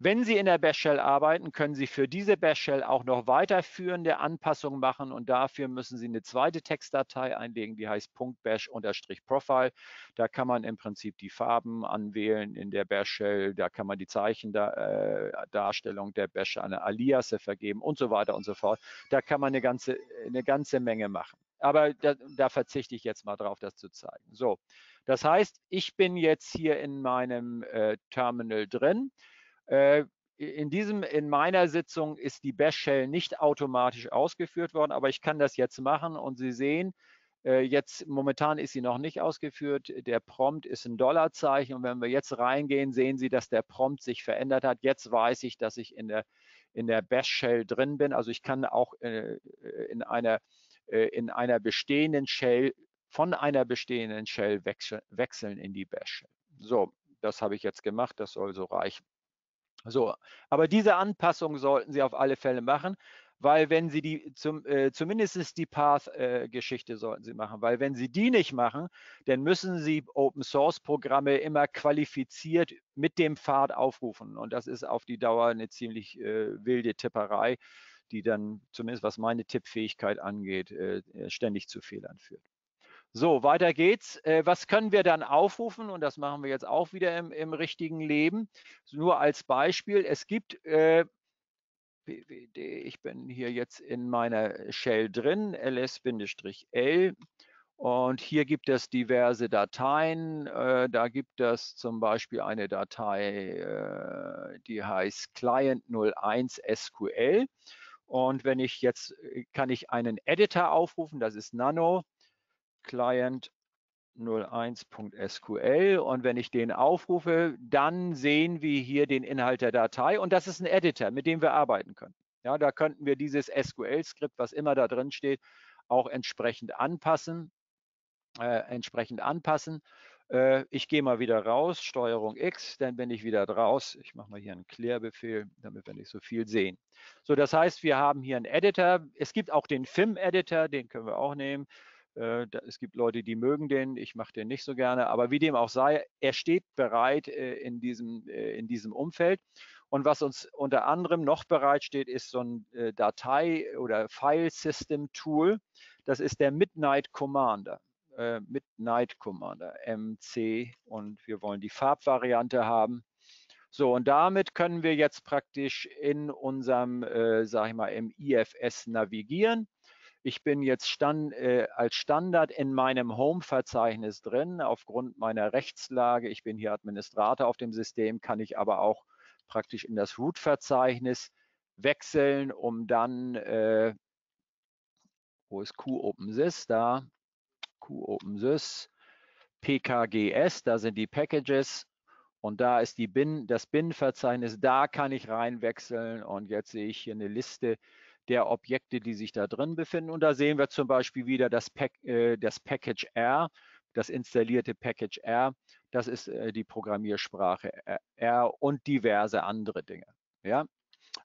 wenn Sie in der Bash Shell arbeiten, können Sie für diese Bash Shell auch noch weiterführende Anpassungen machen und dafür müssen Sie eine zweite Textdatei einlegen, die heißt .bash-profile. Da kann man im Prinzip die Farben anwählen in der Bash Shell, da kann man die Zeichendarstellung der Bash eine Aliasse vergeben und so weiter und so fort. Da kann man eine ganze, eine ganze Menge machen. Aber da, da verzichte ich jetzt mal drauf, das zu zeigen. So, das heißt, ich bin jetzt hier in meinem äh, Terminal drin. Äh, in diesem, in meiner Sitzung ist die Bash Shell nicht automatisch ausgeführt worden, aber ich kann das jetzt machen und Sie sehen, äh, jetzt momentan ist sie noch nicht ausgeführt. Der Prompt ist ein Dollarzeichen und wenn wir jetzt reingehen, sehen Sie, dass der Prompt sich verändert hat. Jetzt weiß ich, dass ich in der, in der Bash Shell drin bin. Also ich kann auch äh, in einer, in einer bestehenden Shell, von einer bestehenden Shell wechseln in die Bash Shell. So, das habe ich jetzt gemacht, das soll so reichen. So, aber diese Anpassung sollten Sie auf alle Fälle machen, weil wenn Sie die, zum, äh, zumindest die Path-Geschichte äh, sollten Sie machen, weil wenn Sie die nicht machen, dann müssen Sie Open-Source-Programme immer qualifiziert mit dem Pfad aufrufen und das ist auf die Dauer eine ziemlich äh, wilde Tipperei, die dann zumindest was meine Tippfähigkeit angeht, äh, ständig zu Fehlern führt. So, weiter geht's. Äh, was können wir dann aufrufen? Und das machen wir jetzt auch wieder im, im richtigen Leben. Nur als Beispiel, es gibt, äh, ich bin hier jetzt in meiner Shell drin, ls-l. Und hier gibt es diverse Dateien. Äh, da gibt es zum Beispiel eine Datei, äh, die heißt Client01 SQL. Und wenn ich jetzt, kann ich einen Editor aufrufen, das ist Nano Client 01.sql und wenn ich den aufrufe, dann sehen wir hier den Inhalt der Datei und das ist ein Editor, mit dem wir arbeiten können. Ja, da könnten wir dieses SQL-Skript, was immer da drin steht, auch entsprechend anpassen, äh, entsprechend anpassen. Äh, ich gehe mal wieder raus, Steuerung X, dann bin ich wieder raus. Ich mache mal hier einen Clear-Befehl, damit wir nicht so viel sehen. So, das heißt, wir haben hier einen Editor. Es gibt auch den FIM-Editor, den können wir auch nehmen. Äh, es gibt Leute, die mögen den, ich mache den nicht so gerne, aber wie dem auch sei, er steht bereit äh, in diesem, äh, in diesem Umfeld. Und was uns unter anderem noch bereitsteht, ist so ein Datei- oder File-System-Tool. Das ist der Midnight Commander. Midnight Commander, MC. Und wir wollen die Farbvariante haben. So, und damit können wir jetzt praktisch in unserem, äh, sag ich mal, im IFS navigieren. Ich bin jetzt stand, äh, als Standard in meinem Home-Verzeichnis drin. Aufgrund meiner Rechtslage, ich bin hier Administrator auf dem System, kann ich aber auch praktisch in das Root-Verzeichnis wechseln, um dann, äh, wo ist QOpenSys? Da, QOpenSys, PKGS, da sind die Packages und da ist die Bin, das Bin-Verzeichnis, da kann ich reinwechseln und jetzt sehe ich hier eine Liste der Objekte, die sich da drin befinden. Und da sehen wir zum Beispiel wieder das, Pack, äh, das Package R, das installierte Package R. Das ist äh, die Programmiersprache R und diverse andere Dinge. Ja,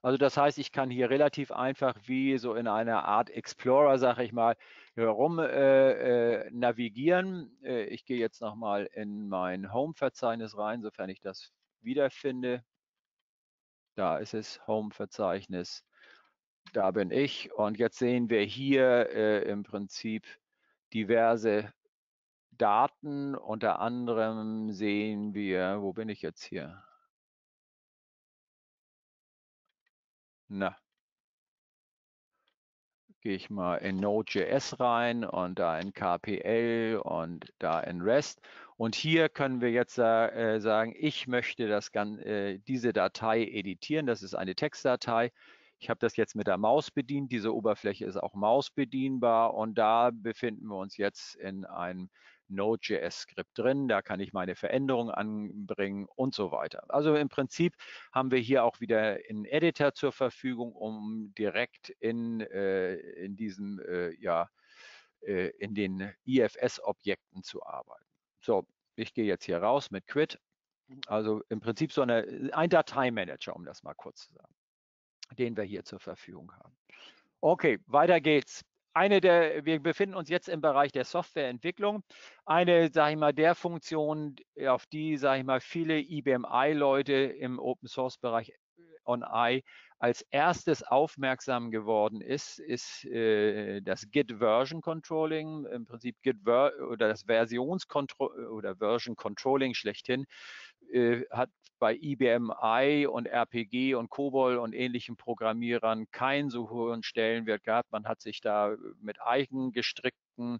also das heißt, ich kann hier relativ einfach wie so in einer Art Explorer, sage ich mal, herum äh, äh, navigieren. Äh, ich gehe jetzt nochmal in mein Home-Verzeichnis rein, sofern ich das wiederfinde. Da ist es, Home-Verzeichnis. Da bin ich. Und jetzt sehen wir hier äh, im Prinzip diverse Daten. Unter anderem sehen wir, wo bin ich jetzt hier? Na, gehe ich mal in Node.js rein und da in KPL und da in REST. Und hier können wir jetzt äh, sagen, ich möchte das, äh, diese Datei editieren. Das ist eine Textdatei. Ich habe das jetzt mit der Maus bedient. Diese Oberfläche ist auch mausbedienbar und da befinden wir uns jetzt in einem Node.js-Skript drin. Da kann ich meine Veränderungen anbringen und so weiter. Also im Prinzip haben wir hier auch wieder einen Editor zur Verfügung, um direkt in, äh, in diesem, äh, ja, äh, in den IFS-Objekten zu arbeiten. So, ich gehe jetzt hier raus mit Quit. Also im Prinzip so eine, ein Dateimanager, um das mal kurz zu sagen, den wir hier zur Verfügung haben. Okay, weiter geht's eine der, wir befinden uns jetzt im Bereich der Softwareentwicklung. Eine, sage ich mal, der Funktionen, auf die, sage ich mal, viele IBM-I-Leute im Open-Source-Bereich on I als erstes aufmerksam geworden ist, ist äh, das Git Version Controlling, im Prinzip Git Ver oder das Versionskontroll oder Version Controlling schlechthin, äh, hat bei IBM I und RPG und COBOL und ähnlichen Programmierern keinen so hohen Stellenwert gehabt. Man hat sich da mit eigengestrickten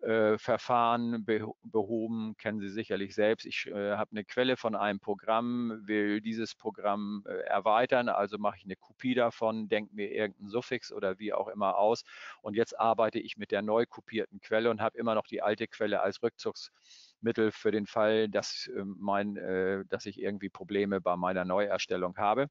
äh, Verfahren be behoben, kennen Sie sicherlich selbst. Ich äh, habe eine Quelle von einem Programm, will dieses Programm äh, erweitern, also mache ich eine Kopie davon, denke mir irgendein Suffix oder wie auch immer aus und jetzt arbeite ich mit der neu kopierten Quelle und habe immer noch die alte Quelle als Rückzugs Mittel für den Fall, dass, ähm, mein, äh, dass ich irgendwie Probleme bei meiner Neuerstellung habe.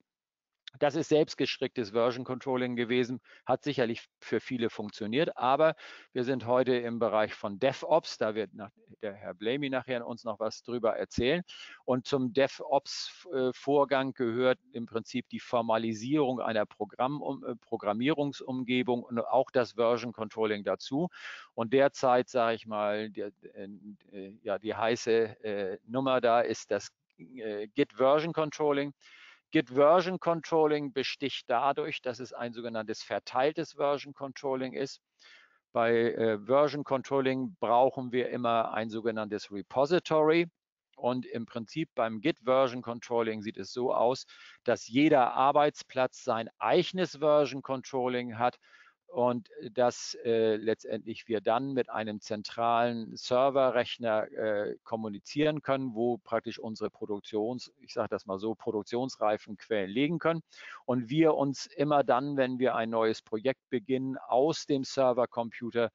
Das ist selbstgestricktes Version Controlling gewesen, hat sicherlich für viele funktioniert, aber wir sind heute im Bereich von DevOps, da wird nach, der Herr Blamey nachher uns noch was drüber erzählen. Und zum DevOps-Vorgang gehört im Prinzip die Formalisierung einer Programm äh, Programmierungsumgebung und auch das Version Controlling dazu. Und derzeit, sage ich mal, die, äh, ja, die heiße äh, Nummer da ist das äh, Git Version Controlling. Git Version Controlling besticht dadurch, dass es ein sogenanntes verteiltes Version Controlling ist. Bei äh, Version Controlling brauchen wir immer ein sogenanntes Repository. Und im Prinzip beim Git Version Controlling sieht es so aus, dass jeder Arbeitsplatz sein eigenes Version Controlling hat und dass äh, letztendlich wir dann mit einem zentralen Serverrechner äh, kommunizieren können, wo praktisch unsere Produktions, ich sage das mal so, produktionsreifen Quellen legen können und wir uns immer dann, wenn wir ein neues Projekt beginnen, aus dem Servercomputer,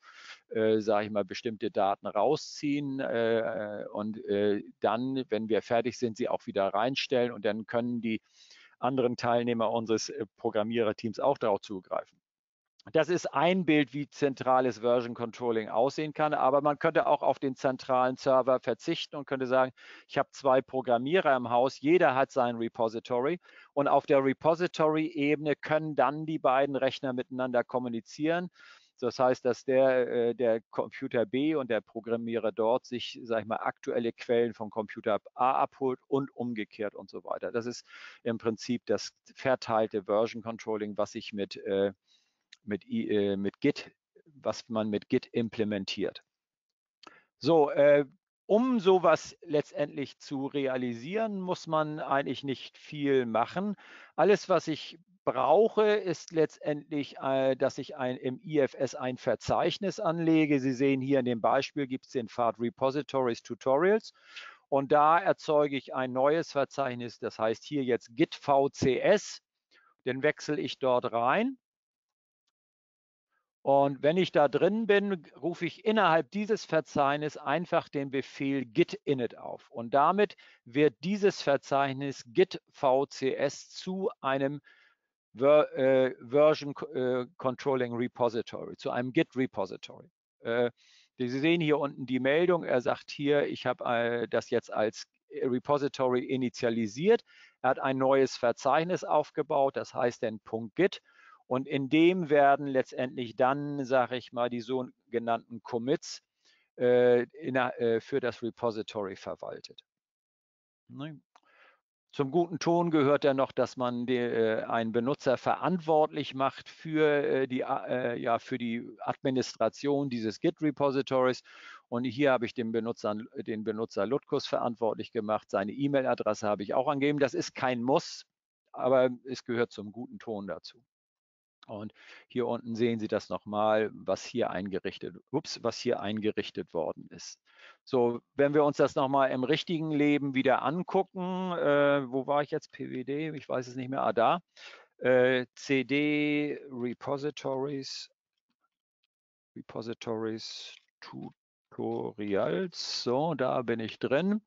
äh, sage ich mal, bestimmte Daten rausziehen äh, und äh, dann, wenn wir fertig sind, sie auch wieder reinstellen und dann können die anderen Teilnehmer unseres äh, Programmiererteams auch darauf zugreifen. Das ist ein Bild, wie zentrales Version Controlling aussehen kann, aber man könnte auch auf den zentralen Server verzichten und könnte sagen, ich habe zwei Programmierer im Haus, jeder hat sein Repository und auf der Repository-Ebene können dann die beiden Rechner miteinander kommunizieren. Das heißt, dass der, äh, der Computer B und der Programmierer dort sich, sag ich mal, aktuelle Quellen vom Computer A abholt und umgekehrt und so weiter. Das ist im Prinzip das verteilte Version Controlling, was ich mit äh, mit, äh, mit Git, was man mit Git implementiert. So, äh, um sowas letztendlich zu realisieren, muss man eigentlich nicht viel machen. Alles, was ich brauche, ist letztendlich, äh, dass ich ein, im IFS ein Verzeichnis anlege. Sie sehen hier in dem Beispiel gibt es den Pfad Repositories Tutorials. Und da erzeuge ich ein neues Verzeichnis, das heißt hier jetzt Git VCS. Den wechsle ich dort rein Und wenn ich da drin bin, rufe ich innerhalb dieses Verzeichnisses einfach den Befehl git init auf. Und damit wird dieses Verzeichnis git vcs zu einem Ver, äh, Version äh, Controlling Repository, zu einem Git Repository. Äh, Sie sehen hier unten die Meldung. Er sagt hier, ich habe äh, das jetzt als Repository initialisiert. Er hat ein neues Verzeichnis aufgebaut, das heißt den .git. Und in dem werden letztendlich dann, sage ich mal, die sogenannten Commits äh, in, äh, für das Repository verwaltet. Ne? Zum guten Ton gehört ja noch, dass man die, äh, einen Benutzer verantwortlich macht für, äh, die, äh, ja, für die Administration dieses Git-Repositories. Und hier habe ich den Benutzer, den Benutzer Lutkus verantwortlich gemacht. Seine E-Mail-Adresse habe ich auch angegeben. Das ist kein Muss, aber es gehört zum guten Ton dazu. Und hier unten sehen Sie das nochmal, was hier eingerichtet, ups, was hier eingerichtet worden ist. So, wenn wir uns das nochmal im richtigen Leben wieder angucken, äh, wo war ich jetzt? PWD, ich weiß es nicht mehr, ah, da. Äh, CD Repositories, Repositories Tutorials, so, da bin ich drin.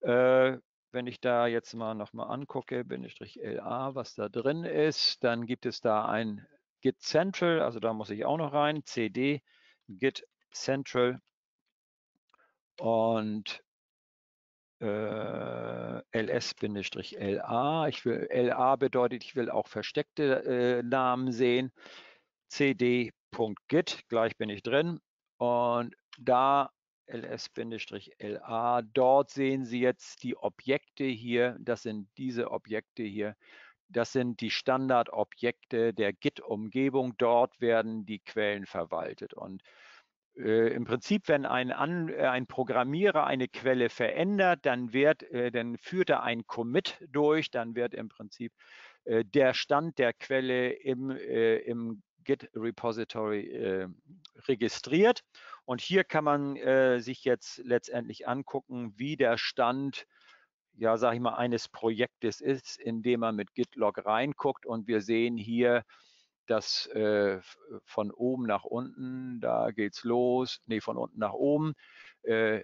Äh, wenn ich da jetzt mal nochmal angucke, Bindestrich LA, was da drin ist, dann gibt es da ein Git Central, also da muss ich auch noch rein, CD Git Central und äh, ls-la. Ich will LA bedeutet, ich will auch versteckte äh, Namen sehen. cd.git, gleich bin ich drin. Und da ls-la. Dort sehen Sie jetzt die Objekte hier. Das sind diese Objekte hier. Das sind die Standardobjekte der Git-Umgebung. Dort werden die Quellen verwaltet. Und äh, im Prinzip, wenn ein, An äh, ein Programmierer eine Quelle verändert, dann, wird, äh, dann führt er ein Commit durch, dann wird im Prinzip äh, der Stand der Quelle im, äh, im Git-Repository äh, registriert. Und hier kann man äh, sich jetzt letztendlich angucken, wie der Stand, ja, sage ich mal, eines Projektes ist, indem man mit Git-Log reinguckt. Und wir sehen hier, dass äh, von oben nach unten, da geht's los, nee, von unten nach oben. Äh,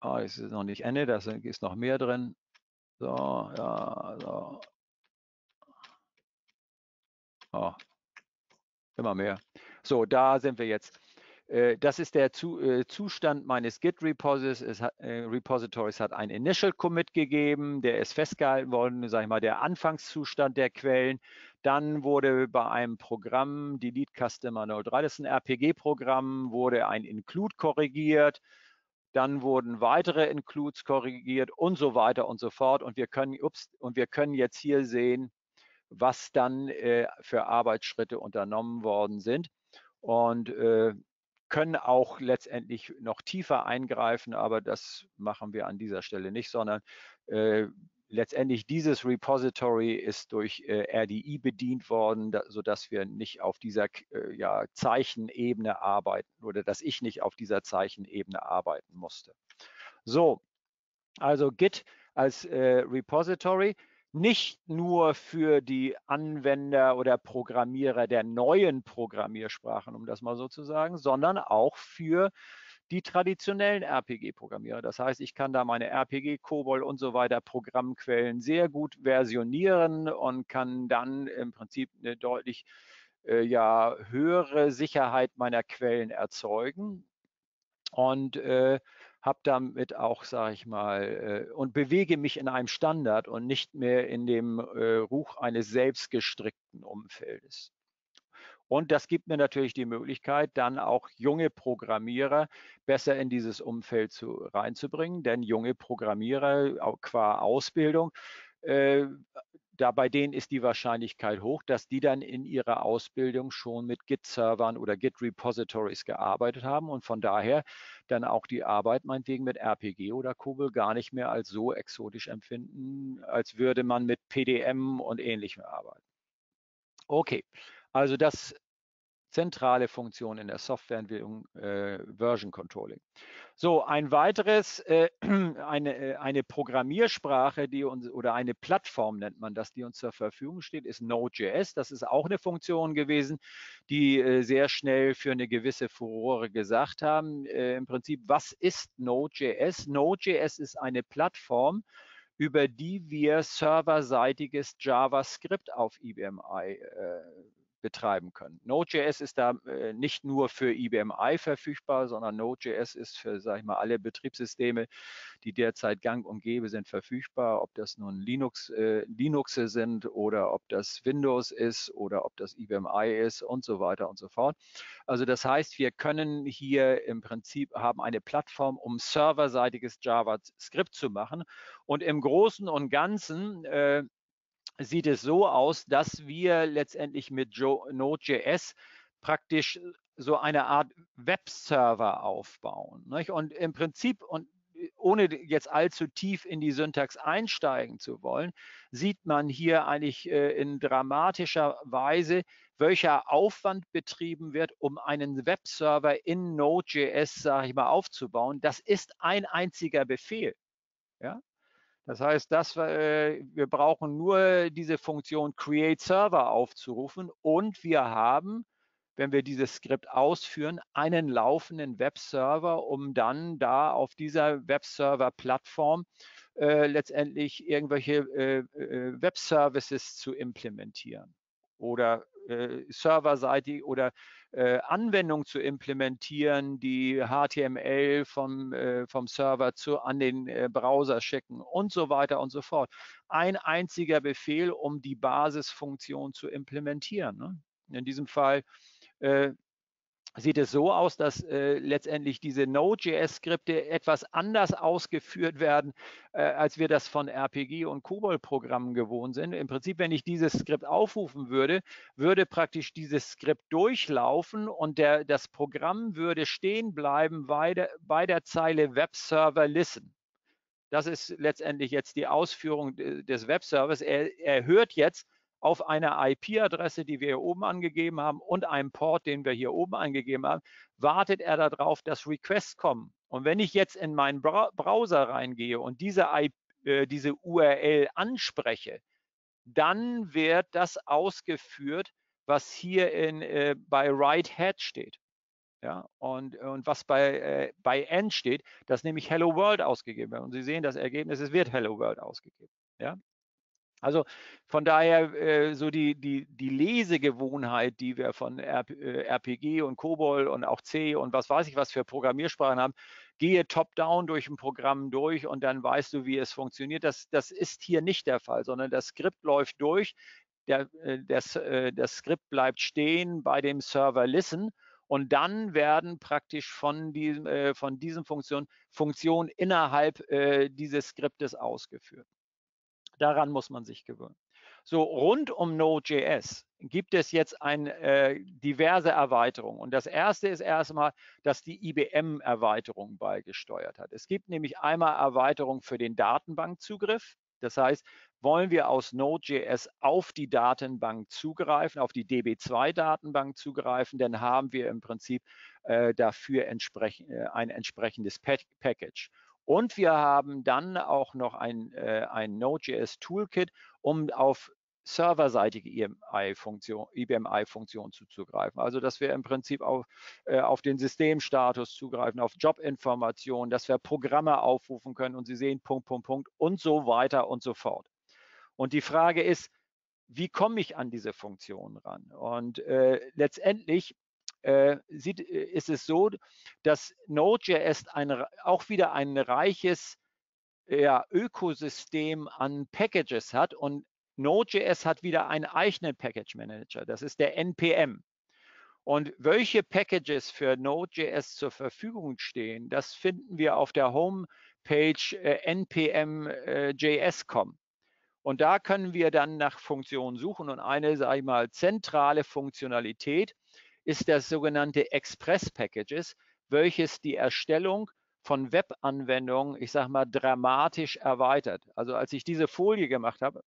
oh, es ist noch nicht Ende, da ist noch mehr drin. So, ja, so. Oh, immer mehr. So, da sind wir jetzt. Äh, das ist der äh, Zustand meines Git-Repositories. Es hat, äh, Repositories hat ein Initial Commit gegeben, der ist festgehalten worden, sage ich mal, der Anfangszustand der Quellen. Dann wurde bei einem Programm, Delete Customer 03, das ist ein RPG-Programm, wurde ein Include korrigiert. Dann wurden weitere Includes korrigiert und so weiter und so fort. Und wir können, ups, und wir können jetzt hier sehen, was dann äh, für Arbeitsschritte unternommen worden sind und äh, können auch letztendlich noch tiefer eingreifen, aber das machen wir an dieser Stelle nicht, sondern äh, letztendlich dieses Repository ist durch äh, RDI bedient worden, da, sodass wir nicht auf dieser äh, ja, Zeichenebene arbeiten oder dass ich nicht auf dieser Zeichenebene arbeiten musste. So, also Git als äh, Repository nicht nur für die Anwender oder Programmierer der neuen Programmiersprachen, um das mal so zu sagen, sondern auch für die traditionellen RPG-Programmierer. Das heißt, ich kann da meine RPG, COBOL und so weiter Programmquellen sehr gut versionieren und kann dann im Prinzip eine deutlich äh, ja, höhere Sicherheit meiner Quellen erzeugen. Und äh, habe damit auch, sage ich mal, äh, und bewege mich in einem Standard und nicht mehr in dem äh, Ruch eines selbstgestrickten Umfeldes. Und das gibt mir natürlich die Möglichkeit, dann auch junge Programmierer besser in dieses Umfeld zu, reinzubringen. Denn junge Programmierer qua Ausbildung äh, da bei denen ist die Wahrscheinlichkeit hoch, dass die dann in ihrer Ausbildung schon mit Git-Servern oder Git-Repositories gearbeitet haben und von daher dann auch die Arbeit meinetwegen mit RPG oder Kobel gar nicht mehr als so exotisch empfinden, als würde man mit PDM und ähnlichem arbeiten. Okay, also das zentrale Funktion in der Softwareentwicklung äh, Version Controlling. So, ein weiteres, äh, eine, äh, eine Programmiersprache, die uns oder eine Plattform nennt man das, die uns zur Verfügung steht, ist Node.js. Das ist auch eine Funktion gewesen, die äh, sehr schnell für eine gewisse Furore gesagt haben. Äh, Im Prinzip, was ist Node.js? Node.js ist eine Plattform, über die wir serverseitiges JavaScript auf IBMI äh, betreiben können. Node.js ist da äh, nicht nur für IBMI verfügbar, sondern Node.js ist für, sage ich mal, alle Betriebssysteme, die derzeit gang und gäbe sind, verfügbar, ob das nun Linux, äh, Linuxe sind oder ob das Windows ist oder ob das IBMI ist und so weiter und so fort. Also das heißt, wir können hier im Prinzip haben eine Plattform, um serverseitiges JavaScript zu machen. Und im Großen und Ganzen äh, sieht es so aus, dass wir letztendlich mit Node.js praktisch so eine Art Webserver aufbauen. Nicht? Und im Prinzip, und ohne jetzt allzu tief in die Syntax einsteigen zu wollen, sieht man hier eigentlich äh, in dramatischer Weise, welcher Aufwand betrieben wird, um einen Webserver in Node.js, sage ich mal, aufzubauen. Das ist ein einziger Befehl. Ja? Das heißt, wir, äh, wir brauchen nur diese Funktion Create Server aufzurufen und wir haben, wenn wir dieses Skript ausführen, einen laufenden Webserver, um dann da auf dieser Webserver-Plattform äh, letztendlich irgendwelche äh, äh, Web-Services zu implementieren oder äh, serverseitig oder äh, Anwendungen zu implementieren, die HTML vom, äh, vom Server zu, an den äh, Browser schicken und so weiter und so fort. Ein einziger Befehl, um die Basisfunktion zu implementieren. Ne? In diesem Fall äh, sieht es so aus, dass äh, letztendlich diese Node.js-Skripte etwas anders ausgeführt werden, äh, als wir das von RPG und COBOL-Programmen gewohnt sind. Im Prinzip, wenn ich dieses Skript aufrufen würde, würde praktisch dieses Skript durchlaufen und der, das Programm würde stehen bleiben bei der, bei der Zeile Webserver Listen. Das ist letztendlich jetzt die Ausführung des Webservers. Er, er hört jetzt, auf einer IP-Adresse, die wir hier oben angegeben haben und einem Port, den wir hier oben angegeben haben, wartet er darauf, dass Requests kommen. Und wenn ich jetzt in meinen Browser reingehe und diese, IP, äh, diese URL anspreche, dann wird das ausgeführt, was hier in, äh, bei Write Head steht. Ja, und, und was bei, äh, bei End steht, das nämlich Hello World ausgegeben wird. Und Sie sehen das Ergebnis, es wird Hello World ausgegeben. Ja, also von daher äh, so die, die, die Lesegewohnheit, die wir von RPG äh, und COBOL und auch C und was weiß ich was für Programmiersprachen haben, gehe top-down durch ein Programm durch und dann weißt du, wie es funktioniert. Das, das ist hier nicht der Fall, sondern das Skript läuft durch, der, äh, das, das Skript bleibt stehen bei dem Server Listen und dann werden praktisch von diesem, von diesen Funktionen Funktionen innerhalb dieses Skriptes ausgeführt. Daran muss man sich gewöhnen. So rund um Node.js gibt es jetzt ein, äh, diverse Erweiterungen. Und das erste ist erstmal, dass die IBM-Erweiterung beigesteuert hat. Es gibt nämlich einmal Erweiterung für den Datenbankzugriff. Das heißt, wollen wir aus Node.js auf die Datenbank zugreifen, auf die DB2-Datenbank zugreifen, dann haben wir im Prinzip äh, dafür entsprech äh, ein entsprechendes Package. Und wir haben dann auch noch ein, äh, ein Node.js Toolkit, um auf serverseitige IBMI-Funktion IBMI zuzugreifen. Also dass wir im Prinzip auf, äh, auf den Systemstatus zugreifen, auf Jobinformationen, dass wir Programme aufrufen können und Sie sehen Punkt, Punkt, Punkt und so weiter und so fort. Und die Frage ist, wie komme ich an diese Funktion ran? Und äh, letztendlich äh, sieht, äh, ist es so, dass Node.js ein, auch wieder ein reiches ja, Ökosystem an Packages hat und Node.js hat wieder einen eigenen Package Manager. Das ist der NPM. Und welche Packages für Node.js zur Verfügung stehen, das finden wir auf der Homepage äh, npm.js.com. Äh, und da können wir dann nach Funktionen suchen und eine, sage ich mal, zentrale Funktionalität ist das sogenannte Express Packages, welches die Erstellung von Webanwendungen, ich sage mal, dramatisch erweitert. Also als ich diese Folie gemacht habe,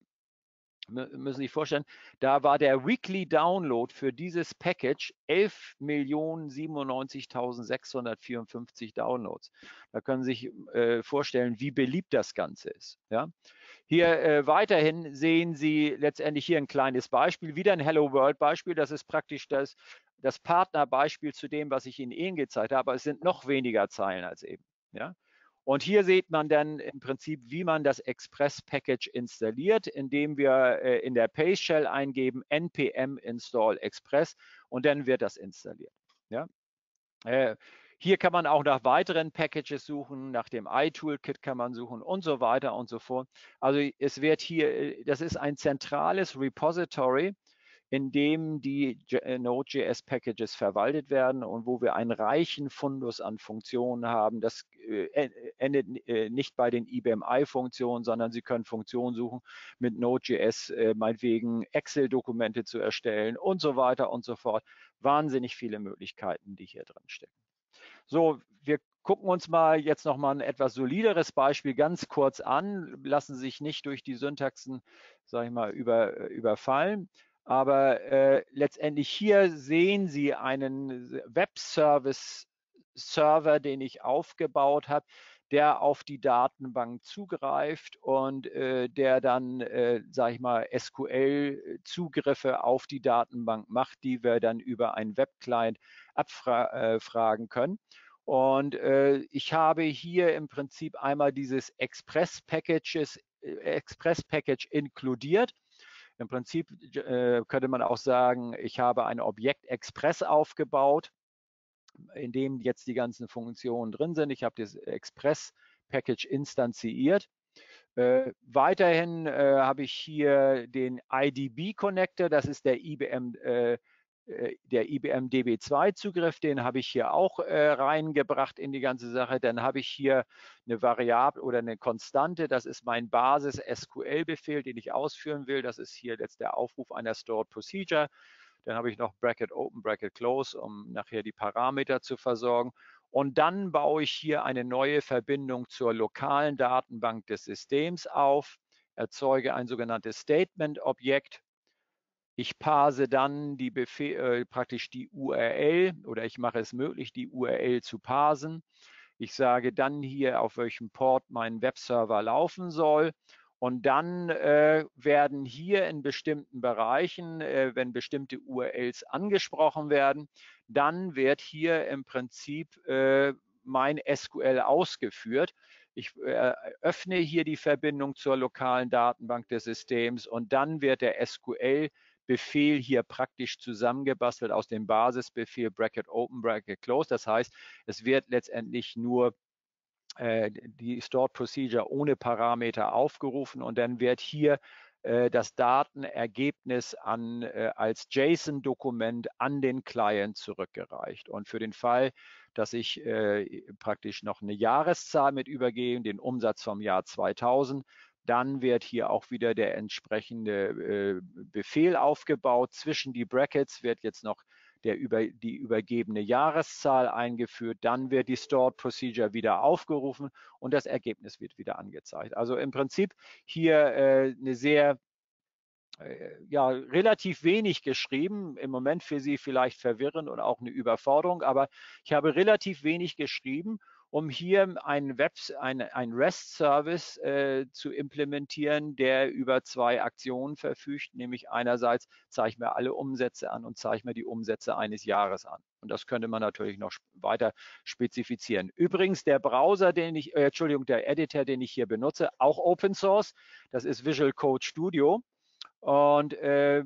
müssen Sie sich vorstellen, da war der Weekly Download für dieses Package 11.097.654 Downloads. Da können Sie sich äh, vorstellen, wie beliebt das Ganze ist. Ja? Hier äh, weiterhin sehen Sie letztendlich hier ein kleines Beispiel, wieder ein Hello World Beispiel. Das ist praktisch das, das Partnerbeispiel zu dem, was ich Ihnen eben gezeigt habe. Aber es sind noch weniger Zeilen als eben. Ja? Und hier sieht man dann im Prinzip, wie man das Express-Package installiert, indem wir äh, in der Pace Shell eingeben npm install express und dann wird das installiert. Ja? Äh, hier kann man auch nach weiteren Packages suchen, nach dem iToolkit kann man suchen und so weiter und so fort. Also es wird hier, äh, das ist ein zentrales Repository, in dem die äh, Node.js Packages verwaltet werden und wo wir einen reichen Fundus an Funktionen haben. Das äh, endet äh, nicht bei den IBMI-Funktionen, sondern Sie können Funktionen suchen, mit Node.js meinetwegen Excel-Dokumente zu erstellen und so weiter und so fort. Wahnsinnig viele Möglichkeiten, die hier drin stecken. So, wir gucken uns mal jetzt noch mal ein etwas solideres Beispiel ganz kurz an, lassen sich nicht durch die Syntaxen, sage ich mal, über, überfallen. Aber äh, letztendlich hier sehen Sie einen Web-Service-Server, den ich aufgebaut habe, der auf die Datenbank zugreift und äh, der dann, äh, sage ich mal, SQL-Zugriffe auf die Datenbank macht, die wir dann über einen Web-Client abfragen äh, können. Und äh, ich habe hier im Prinzip einmal dieses Express-Packages, äh, Express-Package inkludiert. Im Prinzip äh, könnte man auch sagen, ich habe ein Objekt Express aufgebaut, in dem jetzt die ganzen Funktionen drin sind. Ich habe das Express Package instanziert. Äh, weiterhin äh, habe ich hier den IDB Connector, das ist der IBM äh, der IBM DB2-Zugriff, den habe ich hier auch äh, reingebracht in die ganze Sache. Dann habe ich hier eine Variable oder eine Konstante, das ist mein Basis-SQL-Befehl, den ich ausführen will. Das ist hier jetzt der Aufruf einer Stored Procedure. Dann habe ich noch Bracket Open, Bracket Close, um nachher die Parameter zu versorgen. Und dann baue ich hier eine neue Verbindung zur lokalen Datenbank des Systems auf, erzeuge ein sogenanntes Statement-Objekt ich parse dann die Befehl, äh, praktisch die URL oder ich mache es möglich, die URL zu parsen. Ich sage dann hier, auf welchem Port mein Webserver laufen soll. Und dann äh, werden hier in bestimmten Bereichen, äh, wenn bestimmte URLs angesprochen werden, dann wird hier im Prinzip äh, mein SQL ausgeführt. Ich äh, öffne hier die Verbindung zur lokalen Datenbank des Systems und dann wird der SQL Befehl hier praktisch zusammengebastelt aus dem Basisbefehl Bracket Open, Bracket Close. Das heißt, es wird letztendlich nur äh, die Stored Procedure ohne Parameter aufgerufen und dann wird hier äh, das Datenergebnis an, äh, als JSON-Dokument an den Client zurückgereicht. Und für den Fall, dass ich äh, praktisch noch eine Jahreszahl mit übergebe, den Umsatz vom Jahr 2000, dann wird hier auch wieder der entsprechende äh, Befehl aufgebaut. Zwischen die Brackets wird jetzt noch der über, die übergebene Jahreszahl eingeführt. Dann wird die Stored Procedure wieder aufgerufen und das Ergebnis wird wieder angezeigt. Also im Prinzip hier äh, eine sehr äh, ja, relativ wenig geschrieben, im Moment für Sie vielleicht verwirrend und auch eine Überforderung, aber ich habe relativ wenig geschrieben um hier einen, Web, ein, ein REST-Service äh, zu implementieren, der über zwei Aktionen verfügt, nämlich einerseits zeige mir alle Umsätze an und zeige mir die Umsätze eines Jahres an. Und das könnte man natürlich noch weiter spezifizieren. Übrigens, der Browser, den ich, äh, Entschuldigung, der Editor, den ich hier benutze, auch Open Source, das ist Visual Code Studio. Und äh,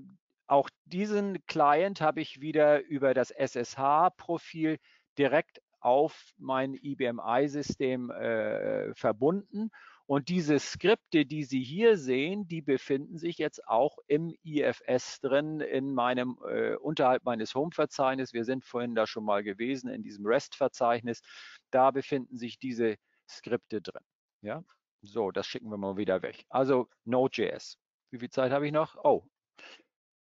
auch diesen Client habe ich wieder über das SSH-Profil direkt auf mein IBM-i-System äh, verbunden. Und diese Skripte, die Sie hier sehen, die befinden sich jetzt auch im IFS drin, in meinem, äh, unterhalb meines Home-Verzeichnisses. Wir sind vorhin da schon mal gewesen, in diesem REST-Verzeichnis. Da befinden sich diese Skripte drin. Ja, so, das schicken wir mal wieder weg. Also Node.js. Wie viel Zeit habe ich noch? Oh,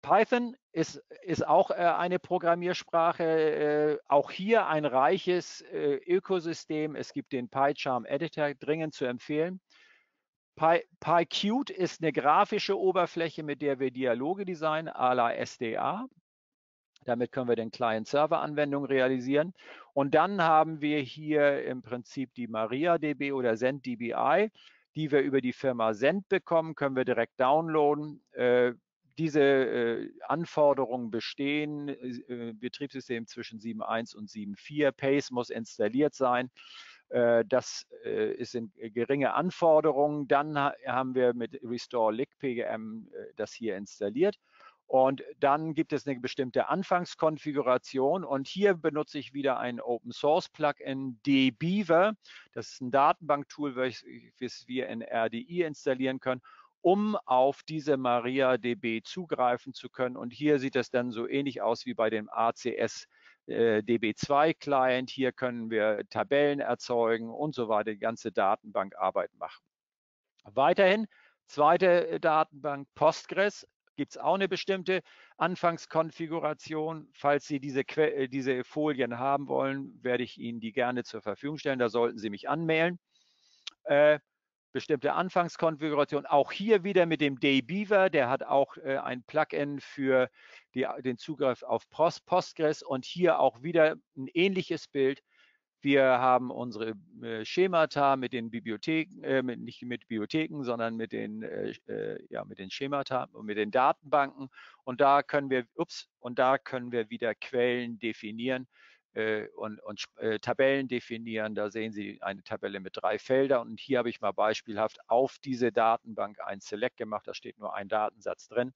Python ist, ist auch äh, eine Programmiersprache, äh, auch hier ein reiches äh, Ökosystem. Es gibt den PyCharm Editor, dringend zu empfehlen. Py, PyQt ist eine grafische Oberfläche, mit der wir Dialoge designen, à la SDA. Damit können wir den Client-Server-Anwendung realisieren. Und dann haben wir hier im Prinzip die MariaDB oder ZendDBI, die wir über die Firma Send bekommen, können wir direkt downloaden. Diese äh, Anforderungen bestehen, äh, Betriebssystem zwischen 7.1 und 7.4, Pace muss installiert sein. Äh, das in geringe Anforderungen. Dann haben wir mit Restore Lick PGM das hier installiert. Und dann gibt es eine bestimmte Anfangskonfiguration und hier benutze ich wieder ein Open Source Plugin dbeaver. Das ist ein Datenbanktool, welches wir in RDI installieren können, um auf diese MariaDB zugreifen zu können. Und hier sieht es dann so ähnlich aus wie bei dem ACS äh, DB2 Client. Hier können wir Tabellen erzeugen und so weiter, die ganze Datenbankarbeit machen. Weiterhin zweite Datenbank Postgres gibt es auch eine bestimmte Anfangskonfiguration. Falls Sie diese, äh, diese Folien haben wollen, werde ich Ihnen die gerne zur Verfügung stellen. Da sollten Sie mich anmelden. Äh, bestimmte Anfangskonfiguration. Auch hier wieder mit dem Daybeaver, der hat auch äh, ein Plugin für die, den Zugriff auf Post, Postgres und hier auch wieder ein ähnliches Bild wir haben unsere äh, Schemata mit den Bibliotheken, äh, mit, nicht mit Bibliotheken, sondern mit den, äh, äh, ja, mit den Schemata und mit den Datenbanken. Und da können wir, ups, und da können wir wieder Quellen definieren und, und äh, Tabellen definieren. Da sehen Sie eine Tabelle mit drei Feldern. Und hier habe ich mal beispielhaft auf diese Datenbank ein Select gemacht. Da steht nur ein Datensatz drin.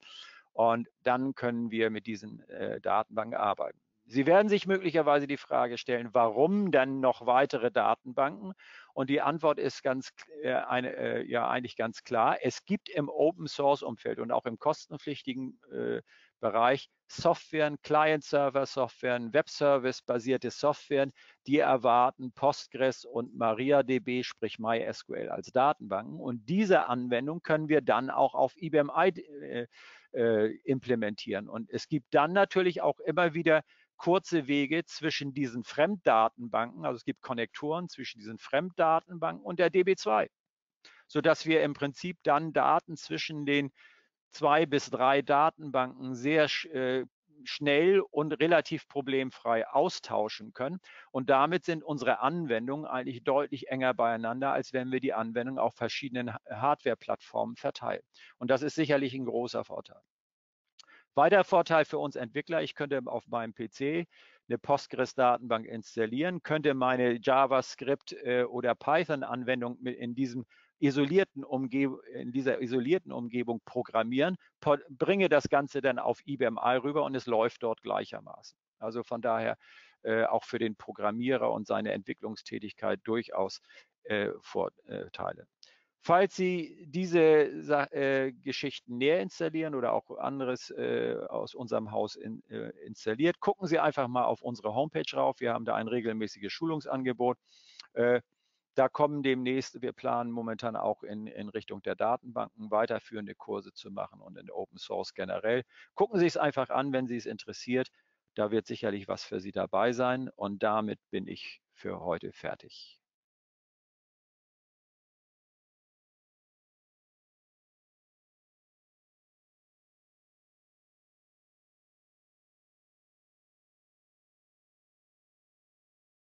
Und dann können wir mit diesen Datenbanken arbeiten. Sie werden sich möglicherweise die Frage stellen, warum dann noch weitere Datenbanken? Und die Antwort ist ganz, äh, eine, äh, ja eigentlich ganz klar. Es gibt im Open Source Umfeld und auch im kostenpflichtigen äh, Bereich Softwaren, Client-Server-Softwaren, Web-Service-basierte Softwaren, die erwarten Postgres und MariaDB, sprich MySQL als Datenbanken. Und diese Anwendung können wir dann auch auf IBM I, äh, äh, implementieren. Und es gibt dann natürlich auch immer wieder kurze Wege zwischen diesen Fremddatenbanken, also es gibt Konnektoren zwischen diesen Fremddatenbanken und der DB2, sodass wir im Prinzip dann Daten zwischen den zwei bis drei Datenbanken sehr äh, schnell und relativ problemfrei austauschen können. Und damit sind unsere Anwendungen eigentlich deutlich enger beieinander, als wenn wir die Anwendung auf verschiedenen Hardware-Plattformen verteilen. Und das ist sicherlich ein großer Vorteil. Weiterer Vorteil für uns Entwickler, ich könnte auf meinem PC eine Postgres-Datenbank installieren, könnte meine JavaScript äh, oder Python-Anwendung in diesem isolierten Umgebung, in dieser isolierten Umgebung programmieren, bringe das Ganze dann auf IBMI rüber und es läuft dort gleichermaßen. Also von daher äh, auch für den Programmierer und seine Entwicklungstätigkeit durchaus äh, Vorteile. Falls Sie diese äh, Geschichten näher installieren oder auch anderes äh, aus unserem Haus in, äh, installiert, gucken Sie einfach mal auf unsere Homepage rauf. Wir haben da ein regelmäßiges Schulungsangebot. Da kommen demnächst, wir planen momentan auch in, in Richtung der Datenbanken weiterführende Kurse zu machen und in Open Source generell. Gucken Sie es einfach an, wenn Sie es interessiert. Da wird sicherlich was für Sie dabei sein. Und damit bin ich für heute fertig.